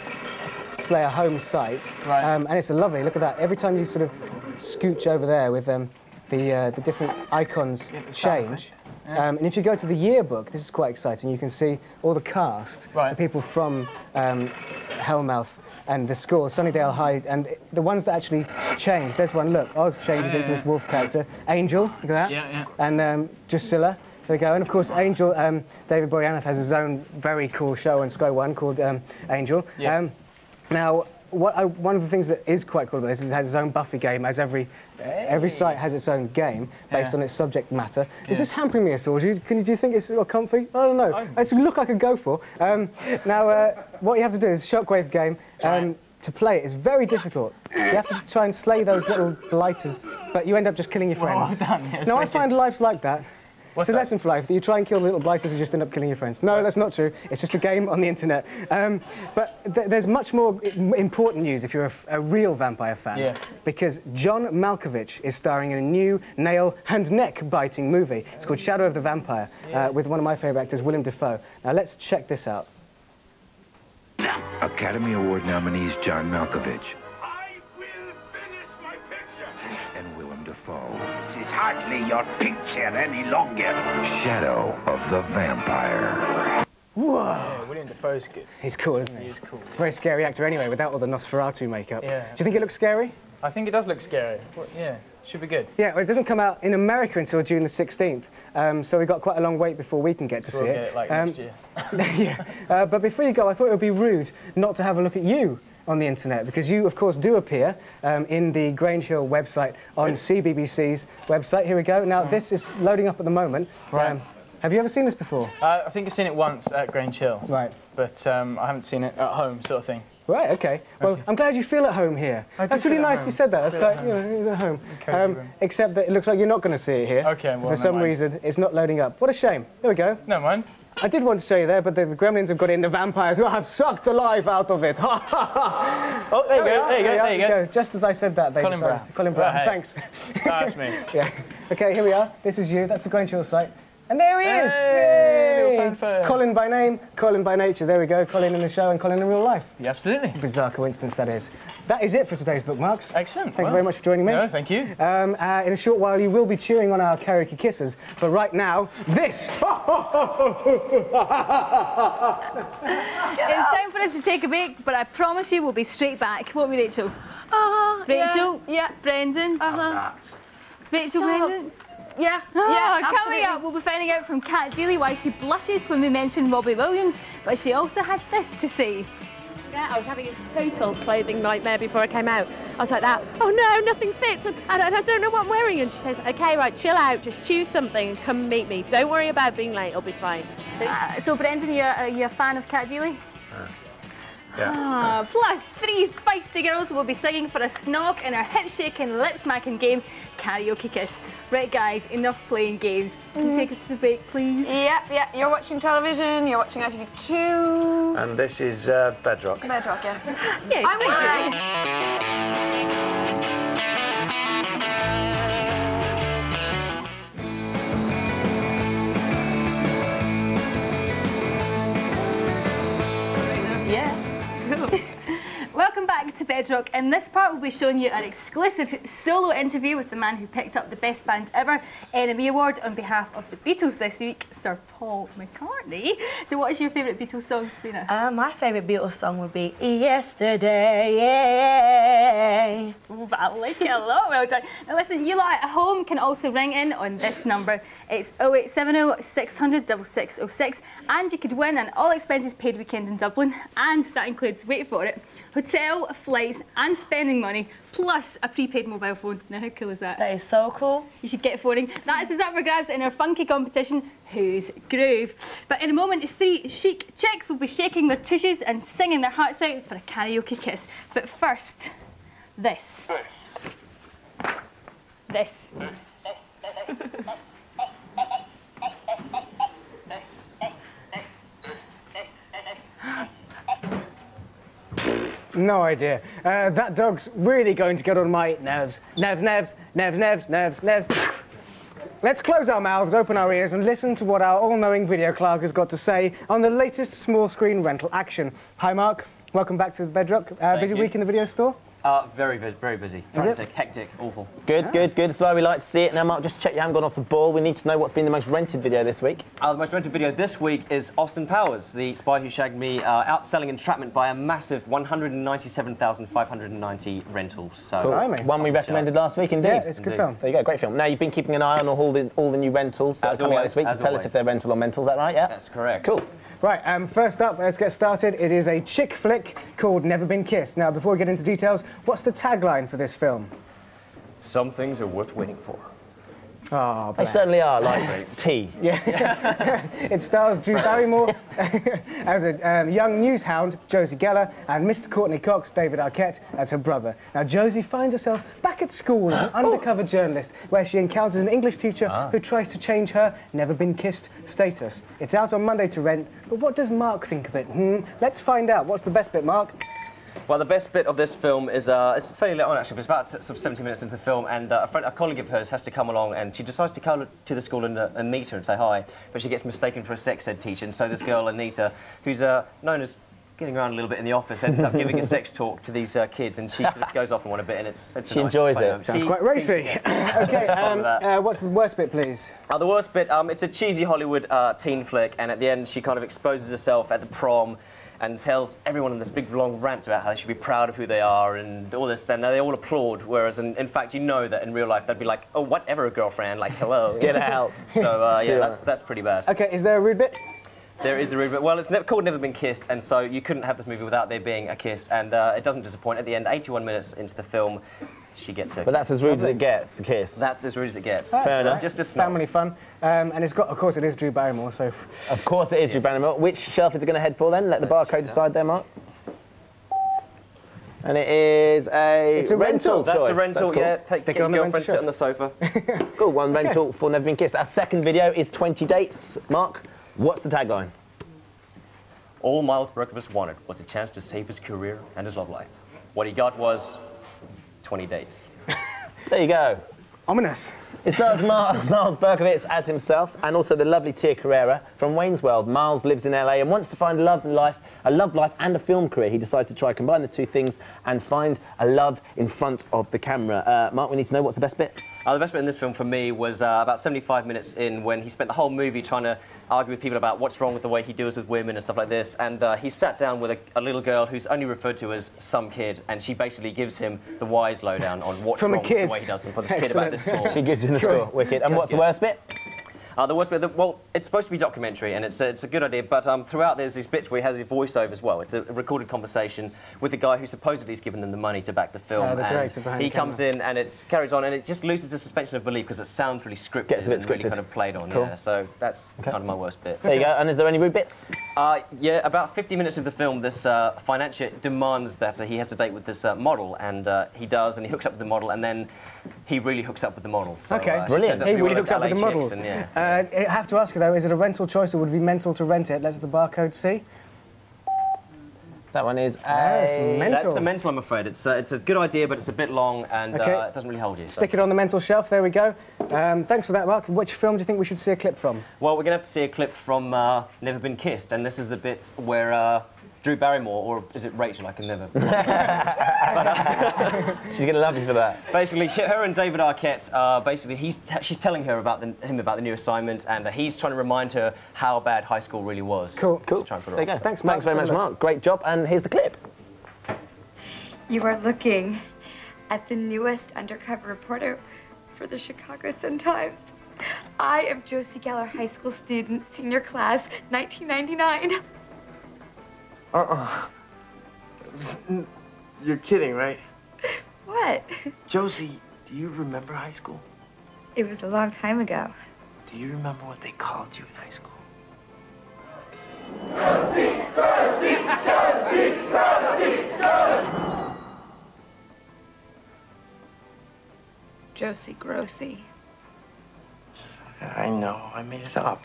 Slayer home site. Right. Um, and it's lovely. Look at that. Every time you sort of scooch over there with um, the, uh, the different icons change. Um, and if you go to the yearbook, this is quite exciting. You can see all the cast, the people from um, Hellmouth and the school, Sunnydale High, and the ones that actually change. There's one. Look, Oz changes Yeah, into yeah, this wolf character. Angel, look at that. Yeah, yeah. And um, Drusilla. There we go. And of course, Angel. Um, David Boreanaz has his own very cool show on Sky One called um, Angel. Yeah. Um, now, what I, one of the things that is quite cool about this is it has its own Buffy game, as every every site has its own game based Yeah. on its subject matter. Yeah. Is this hampering me at all? Do you, can do you think it's comfy? I don't know. It's a look I could go for. Um, now, uh, what you have to do is Shockwave game. Um, to play it is very difficult. You have to try and slay those little blighters, but you end up just killing your friends. Well friends. done, yeah, now, I find life like that. It's a lesson for life. that You try and kill the little blighters and just end up killing your friends. No, that's not true. It's just a game on the internet. Um, but th there's much more important news if you're a, f- a real vampire fan. Yeah. Because John Malkovich is starring in a new nail and neck biting movie. It's called Shadow of the Vampire uh, with one of my favourite actors, Willem Dafoe. Now let's check this out. Academy Award nominees John Malkovich. Hardly your picture any longer. Shadow of the Vampire. Whoa! Yeah, William Dafoe's good. He's cool, isn't he? He's is cool. He's a very scary actor anyway, without all the Nosferatu makeup. Yeah. Do you think it looks scary? I think it does look scary. What- Yeah, should be good. Yeah, well, it doesn't come out in America until June the 16th, um, so we've got quite a long wait before we can get to So see we'll it. get it like Um, next year. yeah, uh, but before you go, I thought it would be rude not to have a look at you on the internet, because you, of course, do appear um, in the Grange Hill website on CBBC's website. Here we go. Now, this is loading up at the moment. Right. Um, have you ever seen this before? Uh, I think I've seen it once at Grange Hill. Right. But um, I haven't seen it at home, sort of thing. Right, okay. Well, I'm glad you feel at home here. I That's really nice home. you said that. That's like, you know, he's at home. Um, except that it looks like you're not going to see it here. Okay, well, For some mind. reason, it's not loading up. What a shame. There we go. No mind. I did want to show you there, but the, the gremlins have got in. The vampires who have sucked the life out of it. oh, there you go, there you go, there you go. Just as I said that, they Colin Brown. to- Colin Brown, Right. thanks. That's me. yeah. Okay, here we are. This is you. That's the Grange Hill site. And there he is! Hey, Yay! fanfare. Colin by name, Colin by nature. There we go. Colin in the show and Colin in real life. Yeah, absolutely. Bizarre coincidence that is. That is it for today's bookmarks. Excellent. Thank you very much for joining me. No, thank you. Um, uh, in a short while, you will be cheering on our karaoke kisses. But right now, this. It's time for us to take a break, but I promise you we'll be straight back. Won't we, Rachel? Uh-huh, Rachel? Yeah. Brendan? Uh-huh. Rachel, Stop. Brendan? Yeah. Oh, yeah. coming up, we'll be finding out from Cat Deeley why she blushes when we mention Robbie Williams, but she also had this to say. Yeah, I was having a total clothing nightmare before I came out. I was like that, oh no, nothing fits, and I, don't- I don't know what I'm wearing. And she says, okay, right, chill out, just choose something and come meet me. Don't worry about being late, it'll be fine. Uh, so, Brendan, you're, are you a fan of Cat Deeley? Yeah. Ah, plus, three feisty girls will be singing for a snog in our hip-shaking, lip-smacking game, Karaoke Kiss. Right, guys, enough playing games. Can you take us to the break, please? Yeah, yeah. You're watching television. You're watching ITV2. And this is uh, Bedrock. Bedrock, yeah. Yeah, I'm with you. Yeah. Welcome back to Bedrock. In this part, we'll be showing you an exclusive solo interview with the man who picked up the Best Band Ever Enemy Award on behalf of the Beatles this week, Sir Paul McCartney. So, what is your favourite Beatles song, Sabrina? Uh, my favourite Beatles song would be Yesterday. Yay. Ooh, I like it a lot. Well done. Now listen, you lot at home can also ring in on this number. It's 0870 600 6606 and you could win an all expenses paid weekend in Dublin and that includes, wait for it, hotel, flights and spending money plus a prepaid mobile phone. Now how cool is that? That is so cool. You should get phoning. That is up for grabs in our funky competition, Who's Groove. But in a moment, three chic chicks will be shaking their tushes and singing their hearts out for a karaoke kiss. But first, this. This. No idea. Uh, that dog's really going to get on my nerves. Nerves, nerves, nerves, nerves, nerves, nerves. Let's close our mouths, open our ears, and listen to what our all-knowing video clerk has got to say on the latest small-screen rental action. Hi, Mark. Welcome back to the Bedrock. Uh, busy you. week in the video store? Uh, very, very, very busy. it? Frantic, hectic, awful. Good, good, good. It's the way we like to see it. Now, Mark, just check you haven't gone off the ball. We need to know what's been the most rented video this week. Uh, the most rented video this week is Austin Powers, the spy who shagged me, uh, outselling Entrapment by a massive 197,590 rentals. So, Cool. One we recommended last week, indeed. Yeah, it's a good film. There you go, great film. Now, you've been keeping an eye on all the, all the new rentals that As are coming out this week. as to tell us if they're rental or mental, is that right? Yeah? That's correct. Cool. Right, um, first up, let's get started. It is a chick flick called Never Been Kissed. Now, before we get into details, what's the tagline for this film? Some things are worth waiting for. Oh, They certainly are, like tea. Yeah. it stars Drew Barrymore as a um, young news hound, Josie Geller, and Mr. Courteney Cox, David Arquette, as her brother. Now, Josie finds herself back back at school as an undercover journalist, where she encounters an English teacher who tries to change her never been kissed status. It's out on Monday to rent, but what does Mark think of it? Hmm? Let's find out. What's the best bit, Mark? Well, the best bit of this film is, uh, it's fairly late on actually, but it's about sort of 70 minutes into the film, and uh, a, friend, a colleague of hers has to come along, and she decides to come to the school and, uh, and meet her and say hi, but she gets mistaken for a sex ed teacher, and so this girl, Anita, who's uh, known as getting around a little bit in the office, ends up giving a sex talk to these uh, kids, and she sort of goes off on one a bit, and it's, it's She nice enjoys it. on. Sounds She quite racy. okay, um, uh, what's the worst bit, please? Uh, the worst bit, um, it's a cheesy Hollywood uh, teen flick, and at the end she kind of exposes herself at the prom and tells everyone in this big long rant about how they should be proud of who they are and all this, and they all applaud, whereas in, in fact you know that in real life they'd be like, oh, whatever, a girlfriend, like, hello. Get out. So, uh, yeah, Sure. that's, that's pretty bad. Okay, is there a rude bit? There is a rude bit. Well, it's never, called Never Been Kissed, and so you couldn't have this movie without there being a kiss, and uh, it doesn't disappoint. At the end, 81 minutes into the film, she gets her But that's as rude as it gets, a kiss. That's as rude as it gets. That's Fair enough. Just a snob. Family fun. Um, and it's got, of course, it is Drew Barrymore, so... Of course it is, Drew Barrymore. Which shelf is it going to head for then? Let the barcode decide there, Mark. And it is a, It's a rental. That's a rental, cool. yeah. Take Stick it your on the girlfriend, rental sit on the sofa. Cool, one rental for Never Been Kissed. Our second video is 20 dates. Mark, what's the tagline? All Myles Berkowitz wanted was a chance to save his career and his love life. What he got was 20 dates. There you go. Ominous. It stars Mar- Myles Berkowitz as himself and also the lovely Tia Carrere from Wayne's World. Miles lives in LA and wants to find love in life, a love life and a film career. He decides to try combine the two things and find a love in front of the camera. Uh, Mark, we need to know what's the best bit. Uh, the best bit in this film for me was uh, about 75 minutes in when he spent the whole movie trying to argue with people about what's wrong with the way he deals with women and stuff like this. And uh, he sat down with a, a little girl who's only referred to as some kid, and she basically gives him the wise lowdown on what's From a wrong with the way he does them for this kid about this Excellent. tall. She gives you the score. Wicked. And what's the worst bit? Uh, the worst bit, the, well, it's supposed to be documentary, and it's a, it's a good idea, but um, throughout there's these bits where he has his voiceover as well. It's a recorded conversation with the guy who supposedly has given them the money to back the film. Uh, the and director behind he comes in and it carries on, and it just loses the suspension of belief because it sounds really scripted Gets a bit and really scripted. kind of played on. Cool. Yeah, so that's kind of my worst bit. There you go. And is there any rude bits? Uh, yeah, about 50 minutes of the film, this uh, financier demands that uh, he has a date with this uh, model, and uh, he does, and he hooks up with the model, and then he really hooks up with the model. So, Okay, uh, brilliant. turns out to He really hooks up those with the LA model. and, yeah. Uh, I have to ask you, though, is it a rental choice or would it be mental to rent it? Let's the barcode see. That one is Yes, a... mental. That's a mental, I'm afraid. It's, uh, it's a good idea, but it's a bit long and Okay. uh, it doesn't really hold you. so- Stick it on the mental shelf. There we go. Um, thanks for that, Mark. Which film do you think we should see a clip from? Well, we're going to have to see a clip from uh, Never Been Kissed, and this is the bit where uh, Drew Barrymore, or is it Rachel? I can never. She's going to love you for that. basically, she, her and David Arquette, uh, basically, he's t- she's telling her about the, him about the new assignment, and uh, he's trying to remind her how bad high school really was. Cool. Cool. try and put There you go. Thanks, Thanks very much, Mark. Great job. And here's the clip. You are looking at the newest undercover reporter for the Chicago Sun-Times. I am Josie Geller, high school student, senior class, 1999. Uh-uh. You're kidding, right? What? Josie, do you remember high school? It was a long time ago. Do you remember what they called you in high school? Josie Josie, Josie, Josie, Josie. Josie Grossie. I know, I made it up.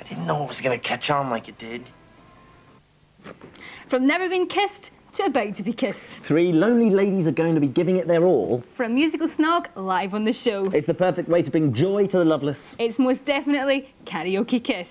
I didn't know it was gonna catch on like it did. From never been kissed to about to be kissed. Three lonely ladies are going to be giving it their all. For a musical snog live on the show. It's the perfect way to bring joy to the loveless. It's most definitely karaoke kiss.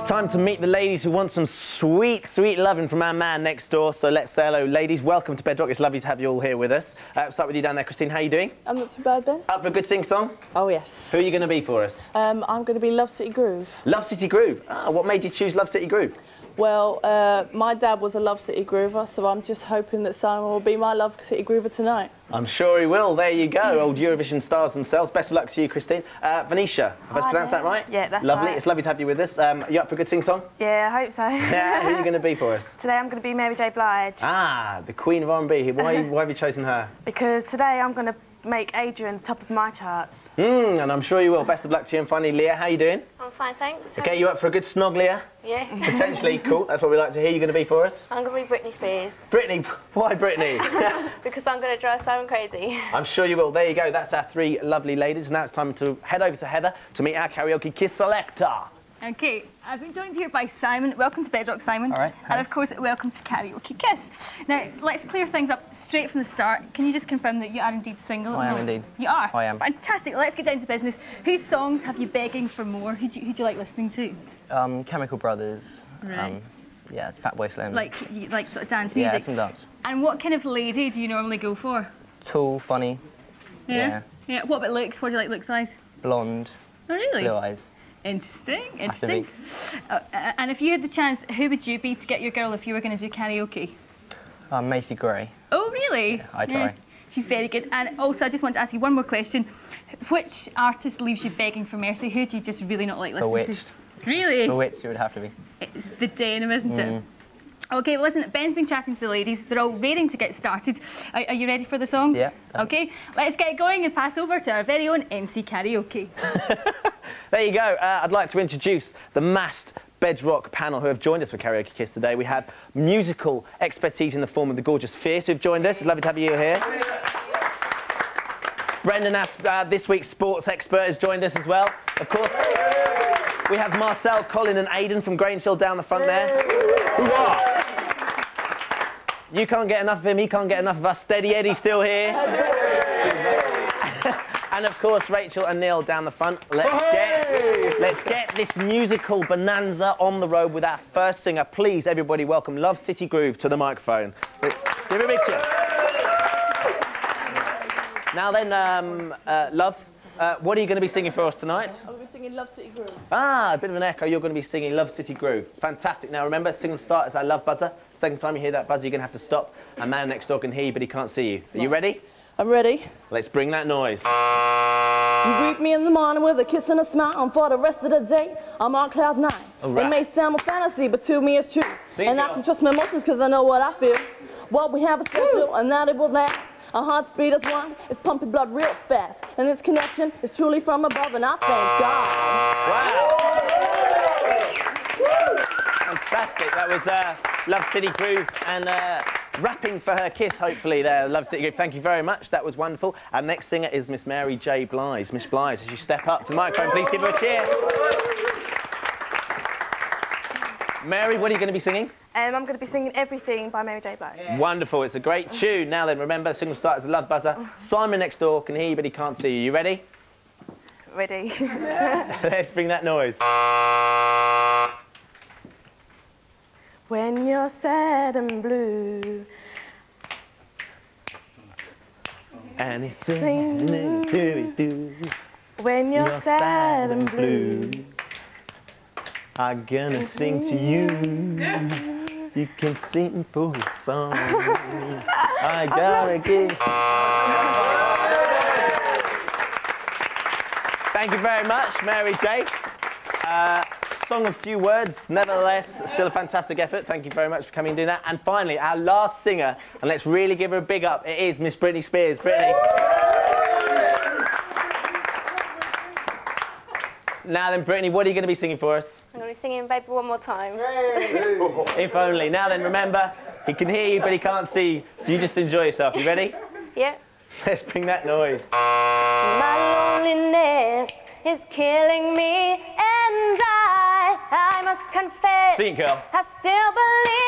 It's time to meet the ladies who want some sweet, sweet loving from our man next door. So let's say hello, ladies. Welcome to Bedrock. It's lovely to have you all here with us. Uh, start with you down there, Christine. How are you doing? I'm not too bad, Ben. Up for a good sing song? Oh, yes. Who are you going to be for us? Um, I'm going to be Love City Groove. Love City Groove. Ah, what made you choose Love City Groove? Well, uh, my dad was a Love City Groover, so I'm just hoping that Simon will be my Love City Groover tonight. I'm sure he will. There you go. Old Eurovision stars themselves. Best of luck to you, Christine. Uh, Venetia, have I pronounced there. that right? Yeah, that's lovely. right. It's lovely to have you with us. Um, are you up for a good sing song? Yeah, I hope so. Yeah. Who are you going to be for us? Today I'm going to be Mary J. Blige Ah, the Queen of R&B. Why, why have you chosen her? because today I'm going to make Adrian top of my charts. Hmm, and I'm sure you will. Best of luck to you. And finally, Leah, how you doing? I'm fine, thanks. Okay, you up for a good snog, Leah? Yeah. Potentially, cool. That's what we like to hear. You're going to be for us? I'm going to be Britney Spears Britney, why Britney? because I'm going to drive Simon crazy. I'm sure you will. There you go. That's our three lovely ladies. Now it's time to head over to Heather to meet our karaoke kiss selector. Okay, I've been joined here by Simon. Welcome to Bedrock, Simon. All right. And of course, welcome to Karaoke Kiss. Now, let's clear things up straight from the start. Can you just confirm that you are indeed single? I am No. indeed. You are? I am. Fantastic. Let's get down to business. Whose songs have you begging for more? Who do you, who do you like listening to? Um, Chemical Brothers. Right. Um, yeah, Fatboy Slim. Like, you, like sort of dance music? yeah, some dance. And what kind of lady do you normally go for? Tall, funny. Yeah. Yeah. What about looks? What do you like looks-wise? Blonde. Oh, really? Blue eyes. Interesting, interesting. Uh, uh, and if you had the chance, who would you be to get your girl if you were going to do karaoke? Um, Macy Gray. Oh, really? I try. She's very good. And also, I just want to ask you one more question. Which artist leaves you begging for mercy? Who do you just really not like listening B*Witched. to? Really? B*Witched, it would have to be. It's the denim, isn't Mm. it? Okay, well, listen, Ben's been chatting to the ladies. They're all raring to get started. Are, are you ready for the song? Yeah. Okay, let's get going and pass over to our very own MC Karaoke. There you go. Uh, I'd like to introduce the masked Bedrock panel who have joined us for Karaoke Kiss today. We have musical expertise in the form of the gorgeous Fierce who've joined us. It's lovely to have you here. Brendan, uh, this week's sports expert, has joined us as well. Of course, we have Marcel, Colin and Aidan from Grange Hill down the front there. Who are? You can't get enough of him, he can't get enough of us. Steady Eddie still here. and of course, Rachel and Neil down the front. Let's get, let's get this musical bonanza on the road with our first singer. Please, everybody, welcome Love City Groove to the microphone. Give it a big cheer. Now then, um, uh, Love, uh, what are you going to be singing for us tonight? I'm going to be singing Love City Groove. Ah, a bit of an echo. You're going to be singing Love City Groove. Fantastic. Now remember, single start is our love buzzer. Second time you hear that buzzer, you're going to have to stop. A man next door can hear you, but he can't see you. Are you ready? I'm ready. Let's bring that noise. You greet me in the morning with a kiss and a smile, and for the rest of the day, I'm on cloud nine. Right. It may sound a fantasy, but to me it's true. It, and I can trust my emotions because I know what I feel. What we have is special, and that it will last. Our hearts beat as one, it's pumping blood real fast. And this connection is truly from above, and I thank God. Fantastic. That was uh, Love City Groove and uh, rapping for her kiss, hopefully, there. Love City Groove. Thank you very much. That was wonderful. Our next singer is Miss Mary J. Blige. Miss Blige, as you step up to the microphone, please give her a cheer. Mary, what are you going to be singing? Um, I'm going to be singing Everything by Mary J. Blige. Wonderful. It's a great tune. Now then, remember, the single start is a love buzzer. Simon next door can hear you, but he can't see you. You ready? Ready? Let's bring that noise. when you're sad and blue, And it's singing, do do. when you're, sad and blue, I'm gonna sing to you. You can sing for a song. I gotta give. Thank you very much, Mary J. Uh, song of few words, nevertheless, still a fantastic effort. Thank you very much for coming and doing that. And finally, our last singer, and let's really give her a big up. It is Miss Britney Spears. Britney. Now then, Britney, what are you going to be singing for us? I'm going to be singing Baby One More Time. if only. Now then, remember, he can hear you, but he can't see you. So you just enjoy yourself. You ready? Yeah. Let's bring that noise. My loneliness is killing me, and I, I must confess, Sing girl. I still believe.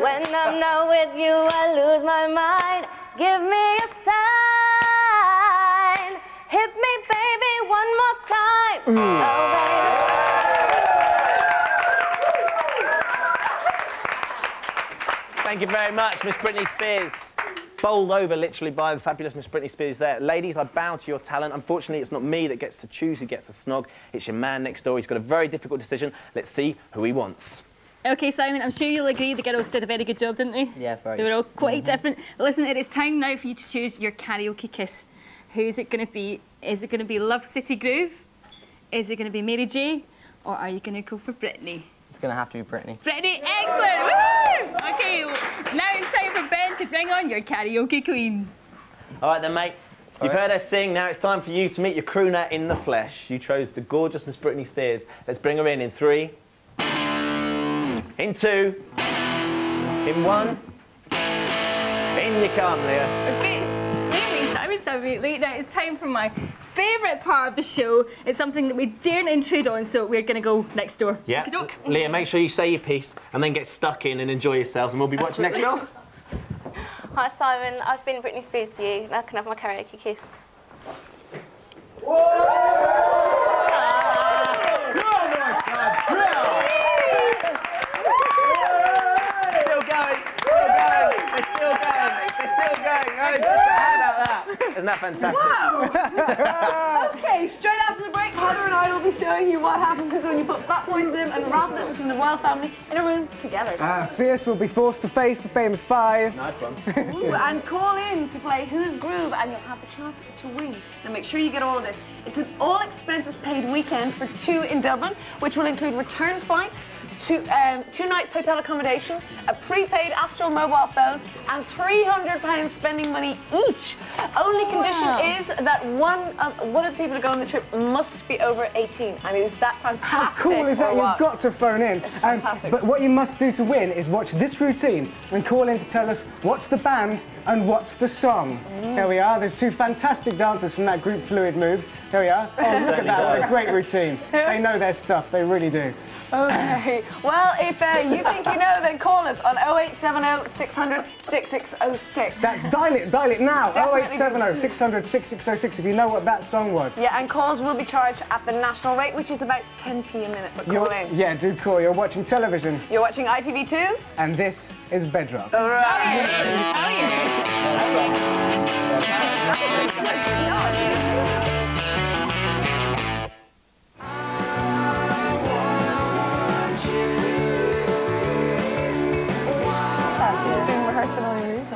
When I'm not with you, I lose my mind. Give me a sign. Hit me, baby, one more time. Mm. Oh, Thank you very much, Miss Britney Spears. Bowled over literally by the fabulous Miss Britney Spears there. Ladies, I bow to your talent. Unfortunately, it's not me that gets to choose who gets the snog. It's your man next door. He's got a very difficult decision. Let's see who he wants. Okay, Simon, I'm sure you'll agree the girls did a very good job, didn't they? Yeah, very They were all quite Mm-hmm. different. Listen, it is time now for you to choose your karaoke kiss. Who's it going to be? Is it going to be Love City Groove? Is it going to be Mary J? Or are you going to go for Britney? It's going to have to be Brittany. Britney, excellent! Woo! Okay, now it's time for Ben to bring on your karaoke queen. All right then, mate. You've heard her sing, now it's time for you to meet your crooner in the flesh. You chose the gorgeous Miss Britney Spears. Let's bring her in in three, in two, in one. In you come, Leah. Okay, Amy, Simon Immediately. Now it's time for my favourite part of the show. It's something that we daren't intrude on, so we're going to go next door. Yeah. Okey-doke. Leah, make sure you say your piece and then get stuck in and enjoy yourselves, and we'll be watching next door. Hi Simon, I've been Britney Spears for you. Now can have my karaoke kiss? Still going, still going, they're still going, they're still going. Oh, just how about that? Isn't that fantastic? Wow! okay, straight after the break, Heather and I will be showing you what happens when you put Fatboy Slim and Ralph Little from the Royle Family in a room together. Uh, Fierce will be forced to face the famous five. Nice one. Ooh, and call in to play Who's Groove and you'll have the chance to win. Now make sure you get all of this. It's an all expenses paid weekend for two in Dublin, which will include return flights, two, um, two nights hotel accommodation, a prepaid Astral mobile phone, and £300 spending money each. Only condition Wow. is that one of, one of the people to go on the trip must be over 18. I mean, is that fantastic? How cool is that? You've got to phone in. And- but what you must do to win is watch this routine and call in to tell us what's the band and what's the song. Mm. There we are. There's two fantastic dancers from that group Fluid Moves. There we are. Oh, look at Certainly that. What a great routine. They know their stuff. They really do. Okay. Well, if uh, you think you know, then call us on 0870 600 6606. That's dial it, dial it now. Definitely 0870 600 6606 if you know what that song was. Yeah, and calls will be charged at the national rate, which is about 10p a minute. But call You're- in. yeah, do call. You're watching television, You're watching ITV2? and this is Bedrock. All right. She's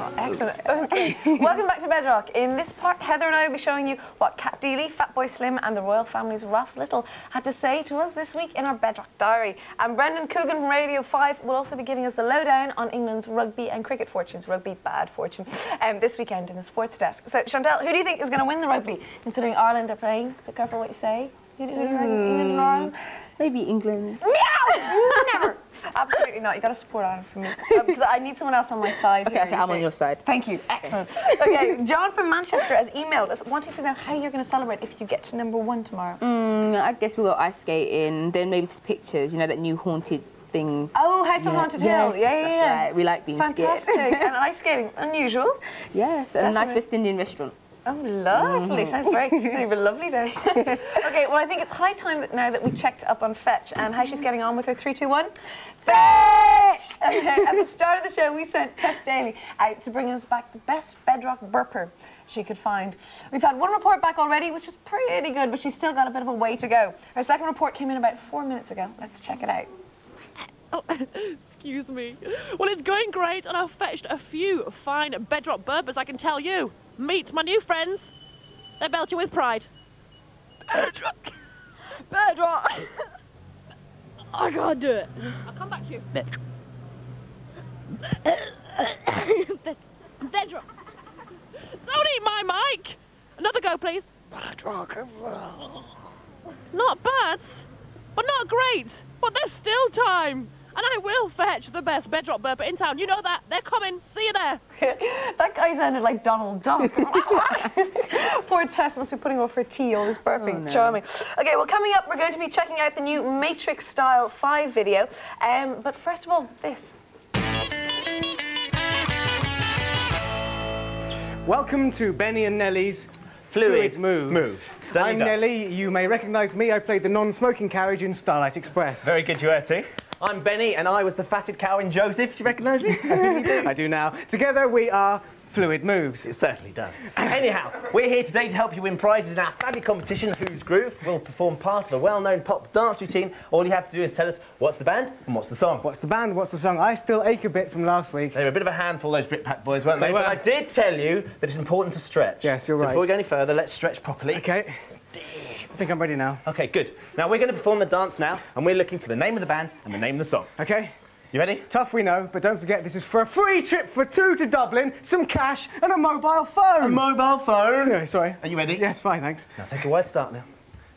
on. Excellent. Welcome back to Bedrock. In this part, Heather and I will be showing you what Cat Deeley, Fatboy Slim, and the Royle Family's Ralph Little had to say to us this week in our Bedrock Diary. And Brendan Coogan from Radio 5 will also be giving us the lowdown on England's rugby and cricket fortunes, rugby bad fortune, um, this weekend in the sports desk. So, Chantal, who do you think is going to win the rugby, considering Ireland are playing? So, careful what you say. Who do you think England and Ireland? Maybe England. Meow! Never. Absolutely not. You got to support Ireland for me Um, because I need someone else on my side. Okay, here, okay, I'm on your side. Thank you. Excellent. Okay, John from Manchester has emailed us wanting to know how you're going to celebrate if you get to number one tomorrow. Mm, I guess we'll go ice skating, then maybe to pictures, you know, that new haunted thing. Oh, House of Haunted Hill. Yeah, yeah, that's yeah. right. We like being Fantastic. and ice skating. Unusual. yes, and a nice West Indian restaurant. Oh, lovely. Mhm. Sounds great. It's a lovely day. okay, well, I think it's high time that now that we checked up on Fetch and how she's getting on with her 321. Fetch! Okay, at the start of the show, we sent Tess Daly out to bring us back the best bedrock burper she could find. We've had one report back already, which was pretty good, but she's still got a bit of a way to go. Her second report came in about four minutes ago. Let's check it out. Excuse me. Well, it's going great, and I've fetched a few fine bedrock burbers, I can tell you. Meet my new friends. They're belching with pride. Bedrock. Bedrock. I can't do it. I'll come back to you. Bedrock. Bedrock. Don't eat my mic. Another go, please. Bedrock. Not bad, but not great. But there's still time. And I will fetch the best bedrock burper in town. You know that. They're coming. See you there. that guy sounded like Donald Duck. Poor Tess must be putting off her tea, all this burping. Oh, no. Charming. Okay, well, coming up, we're going to be checking out the new Matrix Style 5 video. Um, but first of all, this. Welcome to Benny and Nellie's Fluid Moves. Moves. I'm does. Nellie. You may recognise me. I played the non-smoking carriage in Starlight Express. Very good, you were too. I'm Benny, and I was the fatted cow in Joseph. Do you recognise me? I do. I do now. Together we are Fluid Moves. It certainly does. Anyhow, we're here today to help you win prizes in our fabulous competition, Who's Groove. We'll perform part of a well-known pop dance routine. All you have to do is tell us what's the band and what's the song. What's the band? What's the song? I still ache a bit from last week. They were a bit of a handful, those Britpop boys, weren't they? They But. I did tell you that it's important to stretch. Yes, you're so right. Before we go any further, let's stretch properly. Okay. I think I'm ready now. Okay, good. Now we're going to perform the dance now, and we're looking for the name of the band and the name of the song. Okay. You ready? Tough, we know, but don't forget this is for a free trip for two to Dublin, some cash, and a mobile phone. A mobile phone? Yeah, sorry. Are you ready? Yes, fine, thanks. Now take a wide start now.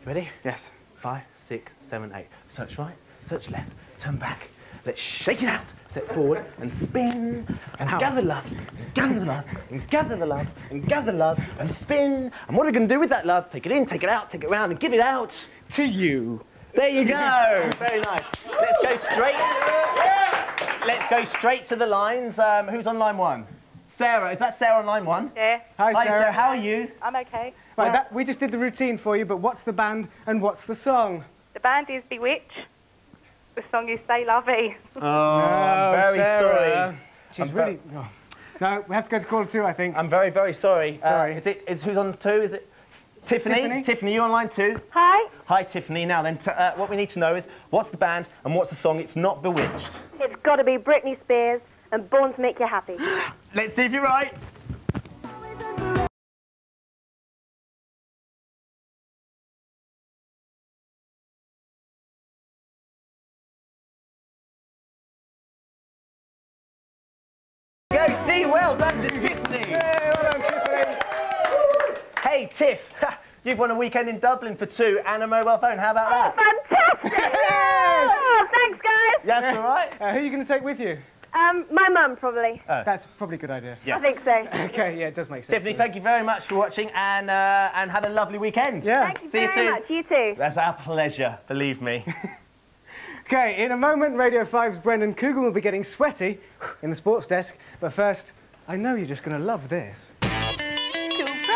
You ready? Yes. Five, six, seven, eight. Search right, search left, turn back. Let's shake it out. Step forward and spin. And Ow. gather love, and gather the love, and gather the love, and gather love, and spin. And what are we going to do with that love? Take it in, take it out, take it round, and give it out to you. There you go. Very nice. Let's go straight. Let's go straight to the lines. Um, who's on line one? Sarah. Is that Sarah on line one? Yeah. Hi, Hi, Sarah. Sarah. How are you? I'm okay. Right, that, we just did the routine for you, but what's the band and what's the song? The band is B*Witched. The song is Stay Lovey. Oh, I'm very Sarah. sorry. She's I'm really... oh. No, we have to go to caller two, I think. I'm very, very sorry. Uh, Sorry. is it? Is who's on two? Is it Tiffany? Tiffany? you on line two? Hi. Hi, Tiffany. Now then, t- uh, what we need to know is what's the band and what's the song? It's not B*Witched. It's got to be Britney Spears and Born to Make You Happy. Let's see if you're right. You've won a weekend in Dublin for two and a mobile phone. How about that? Fantastic! oh, thanks, guys. That's all right. Uh, who are you going to take with you? Um, my mum, probably. That's probably a good idea. Yeah. I think so. Okay, yeah, it does make sense. Tiffany, thank you very much for watching and uh, and have a lovely weekend. Yeah. Thank you See you very soon. much. You too. That's our pleasure, believe me. Okay, in a moment, Radio 5's Brendan Coogan will be getting sweaty in the sports desk. But first, I know you're just going to love this.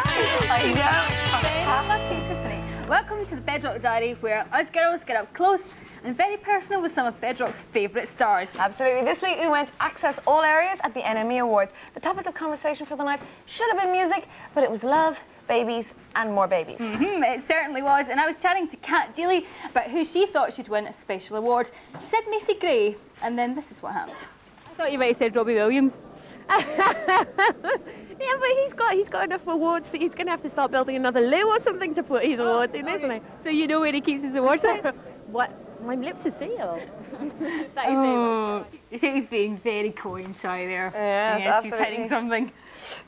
I know, it's fantastic, Tiffany. Welcome to the Bedrock Diary, where us girls get up close and very personal with some of Bedrock's favourite stars. Absolutely. This week we went to access all areas at the NME Awards. The topic of conversation for the night should have been music, but it was love, babies, and more babies. hmm it certainly was. And I was chatting to Cat Deeley about who she thought should win a special award. She said Macy Gray, and then this is what happened. I thought you might have said Robbie Williams. Yeah, but he's got he's got enough awards that he's going to have to start building another loo or something to put his awards in, isn't he? So you know where he keeps his awards at? what? My lips are sealed. that is oh, she's being very coy and shy there. Yes, yes she's hiding something.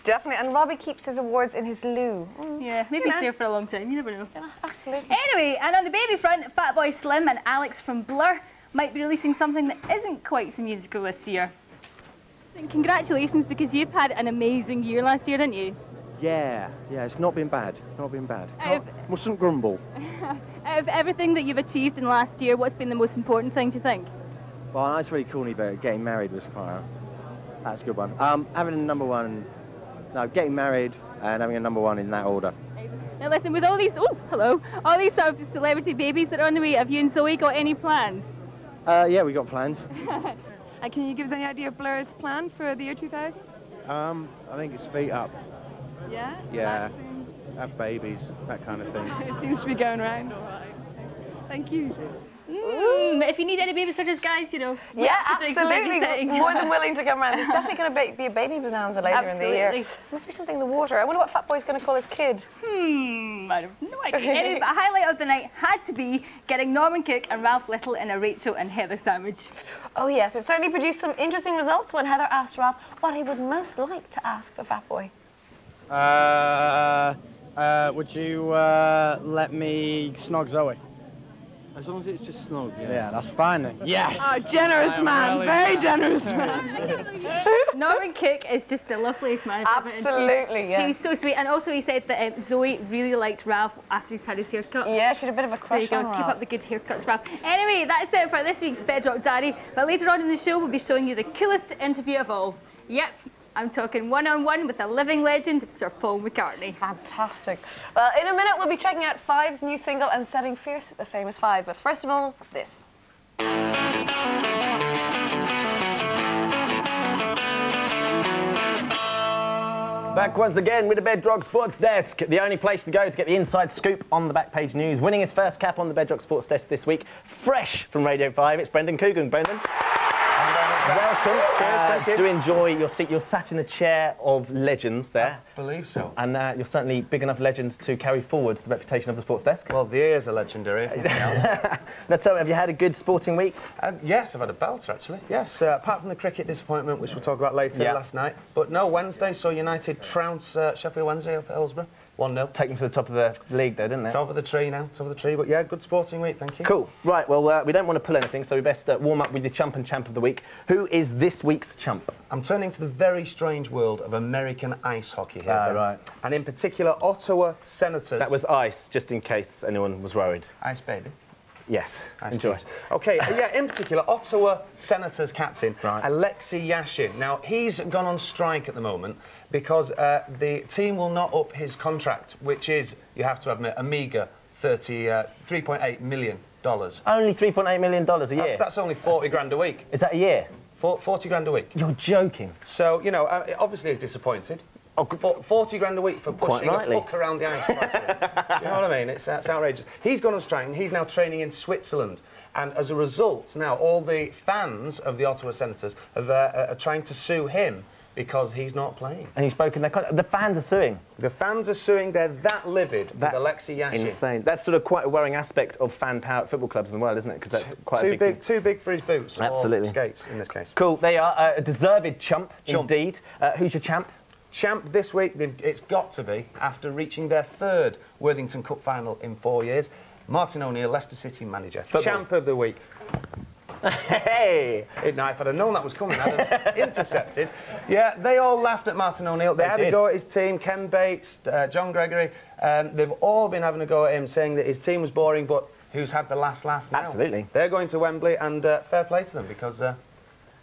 Definitely. And Robbie keeps his awards in his loo. Mm. Yeah, maybe You he's know. there for a long time. You never know. Absolutely. Anyway, and on the baby front, Fatboy Slim and Alex from Blur might be releasing something that isn't quite so musical this year. And congratulations, because you've had an amazing year last year, didn't you? Yeah, yeah, it's not been bad. Not been bad. Not- mustn't grumble. Out of everything that you've achieved in last year, what's been the most important thing, do you think? Well, that's really corny, but getting married was a, that's a good one. Um, having a number one, no, getting married and having a number one in that order. Now listen, with all these, oh, hello, all these sort of celebrity babies that are on the way, have you and Zoe got any plans? Uh, yeah, we got plans. And can you give us any idea of Blur's plan for the year 2000? Um, I think it's feet up. Yeah? Yeah, have babies, that kind of thing. It seems to be going round all right. Thank you. Mm, if you need any babysitters, guys, you know. Yeah, lots of things for absolutely. More than willing to come around. There's definitely going to be a baby bonanza later in the year. Absolutely. Must be something in the water. I wonder what Fat Fatboy's going to call his kid. Hmm, I have no idea. anyway, but a highlight of the night had to be getting Norman Cook and Ralph Little in a Rachel and Heather sandwich. Oh yes, it certainly produced some interesting results when Heather asked Ralph what he would most like to ask the Fatboy. Uh, uh, would you uh, let me snog Zoe? As long as it's just snog, yeah. Yeah, that's fine then. Yes. Oh, generous I man. really Very generous man. Norman Cook is just the loveliest man. I've. Absolutely, yeah. He's so sweet. And also he said that um, Zoe really liked Ralph after he's had his haircut. Yeah, she had a bit of a There crush you go. on Keep Ralph. up the good haircuts, Ralph. Anyway, that's it for this week's Bedrock Diary. But later on in the show, we'll be showing you the coolest interview of all. Yep, I'm talking one-on-one with a living legend, Sir Paul McCartney. Fantastic. Well, in a minute, we'll be checking out Five's new single and setting fierce at the famous Five. But first of all, this. Back once again with the Bedrock Sports Desk, the only place to go to get the inside scoop on the back page news. Winning his first cap on the Bedrock Sports Desk this week, fresh from Radio 5, it's Brendan Coogan. Brendan? Thank you very much Welcome. Cheers, Uh, thank you. Do enjoy your seat. You're sat in a chair of legends there. I believe so. And uh, you're certainly big enough legend to carry forward the reputation of the sports desk. Well, the ears are legendary. now tell me, have you had a good sporting week? Um, yes, I've had a belter actually. Yes, uh, apart from the cricket disappointment, which we'll talk about later Yeah. last night. But no, Wednesday saw United trounce uh, Sheffield Wednesday up at Hillsborough. 1 0. Take them to the top of the league, though, didn't they? It's over the tree now. It's over the tree. But yeah, good sporting week. Thank you. Cool. Right, well, uh, we don't want to pull anything, so we best uh, warm up with the chump and champ of the week. Who is this week's chump? I'm turning to the very strange world of American ice hockey here. Ah, Ben. right. And in particular, Ottawa Senators. That was ice, just in case anyone was worried. Ice Baby. Yes. Ice Enjoy. Okay, uh, yeah, in particular, Ottawa Senators captain, Alexei Yashin. Now, he's gone on strike at the moment because uh, the team will not up his contract, which is, you have to admit, a meagre 30, uh, $3.8 million. Only $3.8 million a year. that's only 40 grand a week. Is that a year? 40 grand a week. You're joking. So, you know, uh, obviously he's disappointed. Oh, 40 grand a week for pushing a rightly. around the ice. You know what I mean? It's, it's outrageous. He's gone on strike and he's now training in Switzerland. And as a result, now all the fans of the Ottawa Senators have, uh, are trying to sue him because he's not playing. And he's broken their contract. The fans are suing. The fans are suing. They're that livid That's with Alexei Yashin. Insane. That's sort of quite a worrying aspect of fan power at football clubs as well, isn't it? Because that's quite too a big, big, too big for his boots. Absolutely. skates in this case. Cool. They are uh, a deserved chump, Chump. indeed. Uh, who's your champ? Champ this week, it's got to be, after reaching their third Worthington Cup final in four years, Martin O'Neill, Leicester City manager. Football. Champ of the week. Hey! Now, if I'd have known that was coming, I'd have intercepted. Yeah, they all laughed at Martin O'Neill. They, They had did. a go at his team, Ken Bates, uh, John Gregory. Um, they've all been having a go at him, saying that his team was boring, but who's had the last laugh now? Absolutely. They're going to Wembley, and uh, fair play to them, because uh,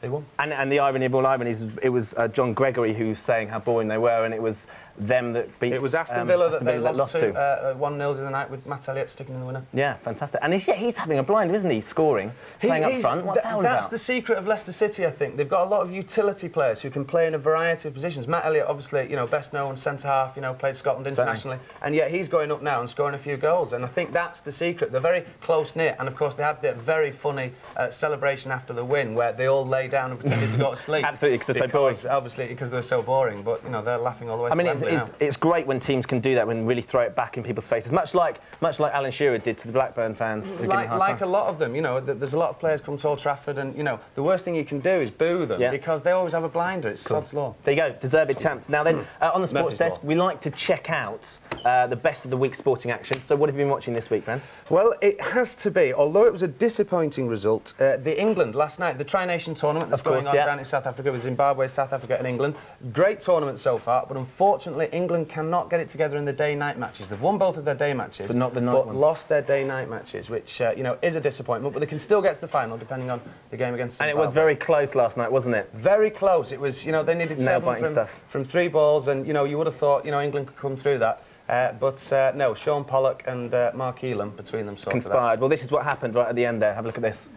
they won. And, and the irony of all ironies, it was uh, John Gregory who was saying how boring they were, and it was them that beat. It was Aston um, Villa Aston that they Villa lost, to, uh, 1-0 the other night with Matt Elliott sticking in the winner. Yeah, fantastic. And he's, yeah, he's having a blinder, isn't he? Scoring, playing up front. What's th- that That's about? the secret of Leicester City, I think. They've got a lot of utility players who can play in a variety of positions. Matt Elliott, obviously, you know, best known centre half, you know, played Scotland Certainly. internationally, and yet he's going up now and scoring a few goals. And I think that's the secret. They're very close knit, and of course they had that very funny uh, celebration after the win where they all lay down and pretended to go to sleep. Absolutely, 'cause they're so boring. Because, Obviously, because they're so boring. But you know, they're laughing all the way I mean, it's, it's, it's great when teams can do that, when really throw it back in people's faces, much like much like Alan Shearer did to the Blackburn fans. who gave him a like, like a lot of them, you know, th- there's a lot of players come to Old Trafford, and you know, the worst thing you can do is boo them Yeah. because they always have a blinder. It's Cool. sod's law. There you go, deserved champs. Now then, uh, on the sports Murphy's desk, Law. we like to check out uh, the best of the week's sporting action. So what have you been watching this week, Ben? Well, it has to be, although it was a disappointing result, uh, the England last night, the Tri Nation tournament that's Of course, going on yeah. down in South Africa with Zimbabwe, South Africa, and England. Great tournament so far, but unfortunately, England cannot get it together in the day night matches. They've won both of their day matches, But not the night but ones. lost their day night matches, which, uh, you know, is a disappointment, but they can still get to the final depending on the game against Zimbabwe. And it was very close last night, wasn't it? Very close. It was, you know, they needed Nail-biting from, stuff. from three balls, and you know, you would have thought, you know, England could come through that. Uh, but uh, no, Shaun Pollock and uh, Mark Elam between them sorted that. Conspired. Well, this is what happened right at the end there. Have a look at this.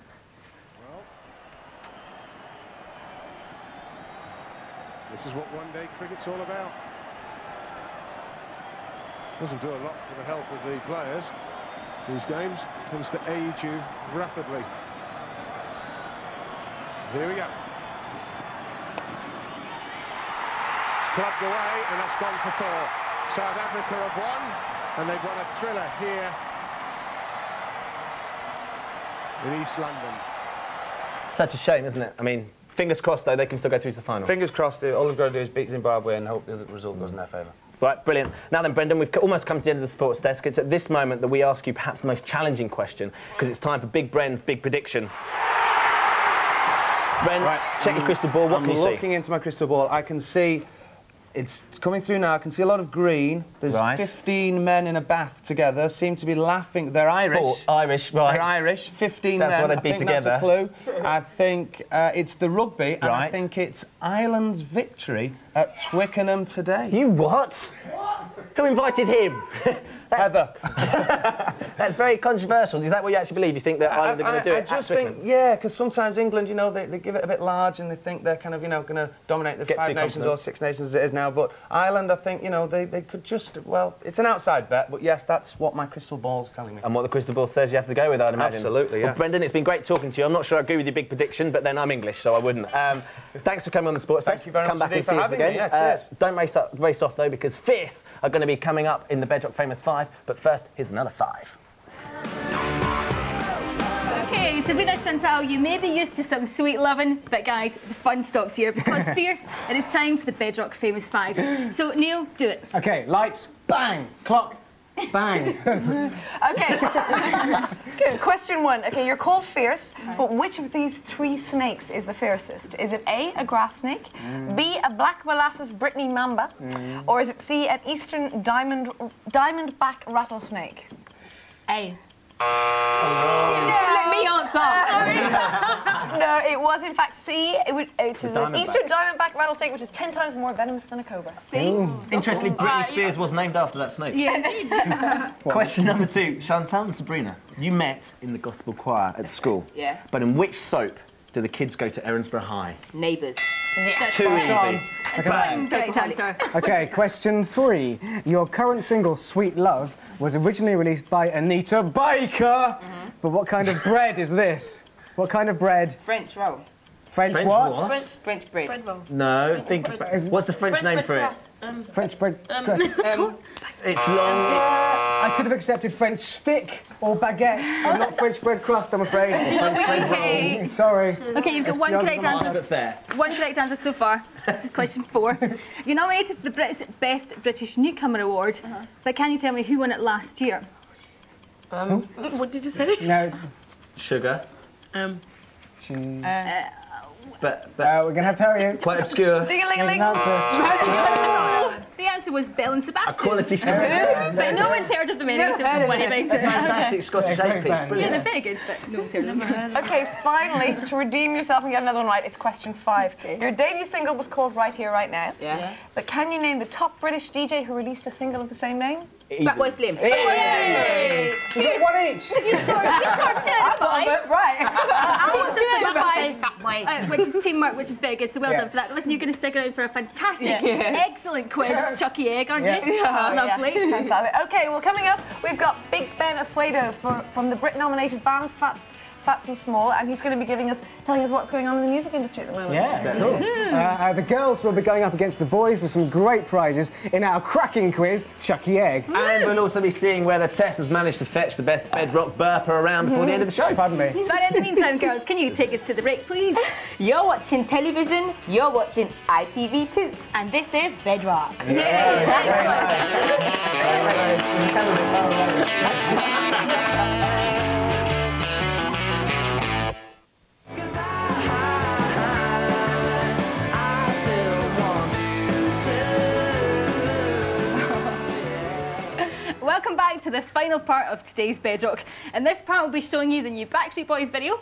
This is what one-day cricket's all about. Doesn't do a lot for the health of the players. These games tends to age you rapidly. Here we go. It's clubbed away, and that's gone for four. South Africa have won, and they've won a thriller here in East London. Such a shame, isn't it? I mean, fingers crossed though, they can still go through to the final. Fingers crossed, all they've got to do is beat Zimbabwe and hope the result goes in their favour. Right, brilliant. Now then, Brendan, we've almost come to the end of the sports desk. It's at this moment that we ask you perhaps the most challenging question, because it's time for Big Bren's big prediction. Bren, check your crystal ball. What I'm can you looking into my crystal ball. I can see it's coming through now. I can see a lot of green. There's Right. 15 men in a bath together. Seem to be laughing. They're Irish. Oh, Irish, right. They're Irish. 15 That's men. why they'd be together. That's a clue. I think uh, it's the rugby, and I think it's Ireland's victory at Twickenham today. You what? Who invited him? Heather. That's very controversial. Is that what you actually believe? You think that Ireland are going to do I, it? I just think, yeah, because sometimes England, you know, they, they give it a bit large and they think they're kind of, you know, going to dominate the Get five nations confident. or six nations as it is now. But Ireland, I think, you know, they, they could just, well, it's an outside bet, but yes, that's what my crystal ball's telling me. And what the crystal ball says you have to go with, I'd imagine. Absolutely, yeah. Well, Brendan, it's been great talking to you. I'm not sure I agree with your big prediction, but then I'm English, so I wouldn't. Um, thanks for coming on the Sports Thank Desk. you very Come much back and indeed for see us having me. again. Yeah, Uh, don't race, up, race off, though, because Fierce are going to be coming up in the Bedrock Famous Five. But first, here's another five. Okay, so Sabrina Chantal, you may be used to some sweet loving, but guys, the fun stops here because Fierce, it is time for the Bedrock Famous Five. So, Neil, do it. Okay, lights, bang, clock, bang. Okay. Good. Question one. Okay, you're called fierce, but which of these three snakes is the fiercest? Is it A, a grass snake, mm. B, a black molasses Brittany mamba, mm. or is it C, an eastern diamond diamondback rattlesnake? A. Let me answer. no, it was in fact C. It, was, it is an eastern diamondback rattlesnake, which is ten times more venomous than a cobra. Interestingly, Britney Spears was named after that snake. Yeah. Question number two. Chantal and Sabrina, you met in the gospel choir at school. Yeah. But in which soap do the kids go to Erinsborough High? Neighbours. Too easy. One correct answer. Okay, question three. Your current single, Sweet Love, was originally released by Anita Baker. Mm-hmm. But what kind of bread is this? What kind of bread? French roll. French, French what? what? French, French bread. No, think. Bread. What's the French name for it? French bread. Um, It's long. I could have accepted French stick or baguette, but not French bread crust, I'm afraid. French bread roll. Okay. Sorry. Okay, you've got one correct answer. One correct answer so far. This is question four. You're nominated for the Brit- Best British Newcomer Award, but can you tell me who won it last year? Um, what did you say? No. Sugar. Um, Uh, But, but Uh, we're going to have to tell you. quite obscure. Ding-a-ling-a-ling. Answer. the answer was Belle and Sebastian. A quality Who? but no one's heard of them anyway, so don't worry about it. Fantastic Scottish Yeah, eight piece. band. Yeah, they're very good, but no one's heard of them. Okay, finally, to redeem yourself and get another one right, it's question five. Your debut single was called Right Here, Right Now. Yeah. But can you name the top British DJ who released a single of the same name? Fatboy Slim. Yay! You got one each. You scored, you scored two out of five. Right. I was two out of five. Which is teamwork, which is very good. So well Yeah. done for that. Listen, you're going to stick around for a fantastic, Yeah. excellent quiz, Chucky Egg, aren't Yeah. you? Oh, Lovely. yeah. Fantastic. Okay, well, coming up, we've got Big Ben Ofoedu for, from the Brit-nominated band Phats, Phats and Small, and he's going to be giving us, telling us what's going on in the music industry at the moment. Yeah, cool. Uh, uh, the girls will be going up against the boys with some great prizes in our cracking quiz, Chucky Egg. And we'll also be seeing whether Tess has managed to fetch the best bedrock burper around before the end of the show. Pardon me. But in the meantime, girls, can you take us to the break, please? You're watching television, you're watching ITV2. And this is Bedrock. Welcome back to the final part of today's Bedrock. In this part, we'll be showing you the new Backstreet Boys video,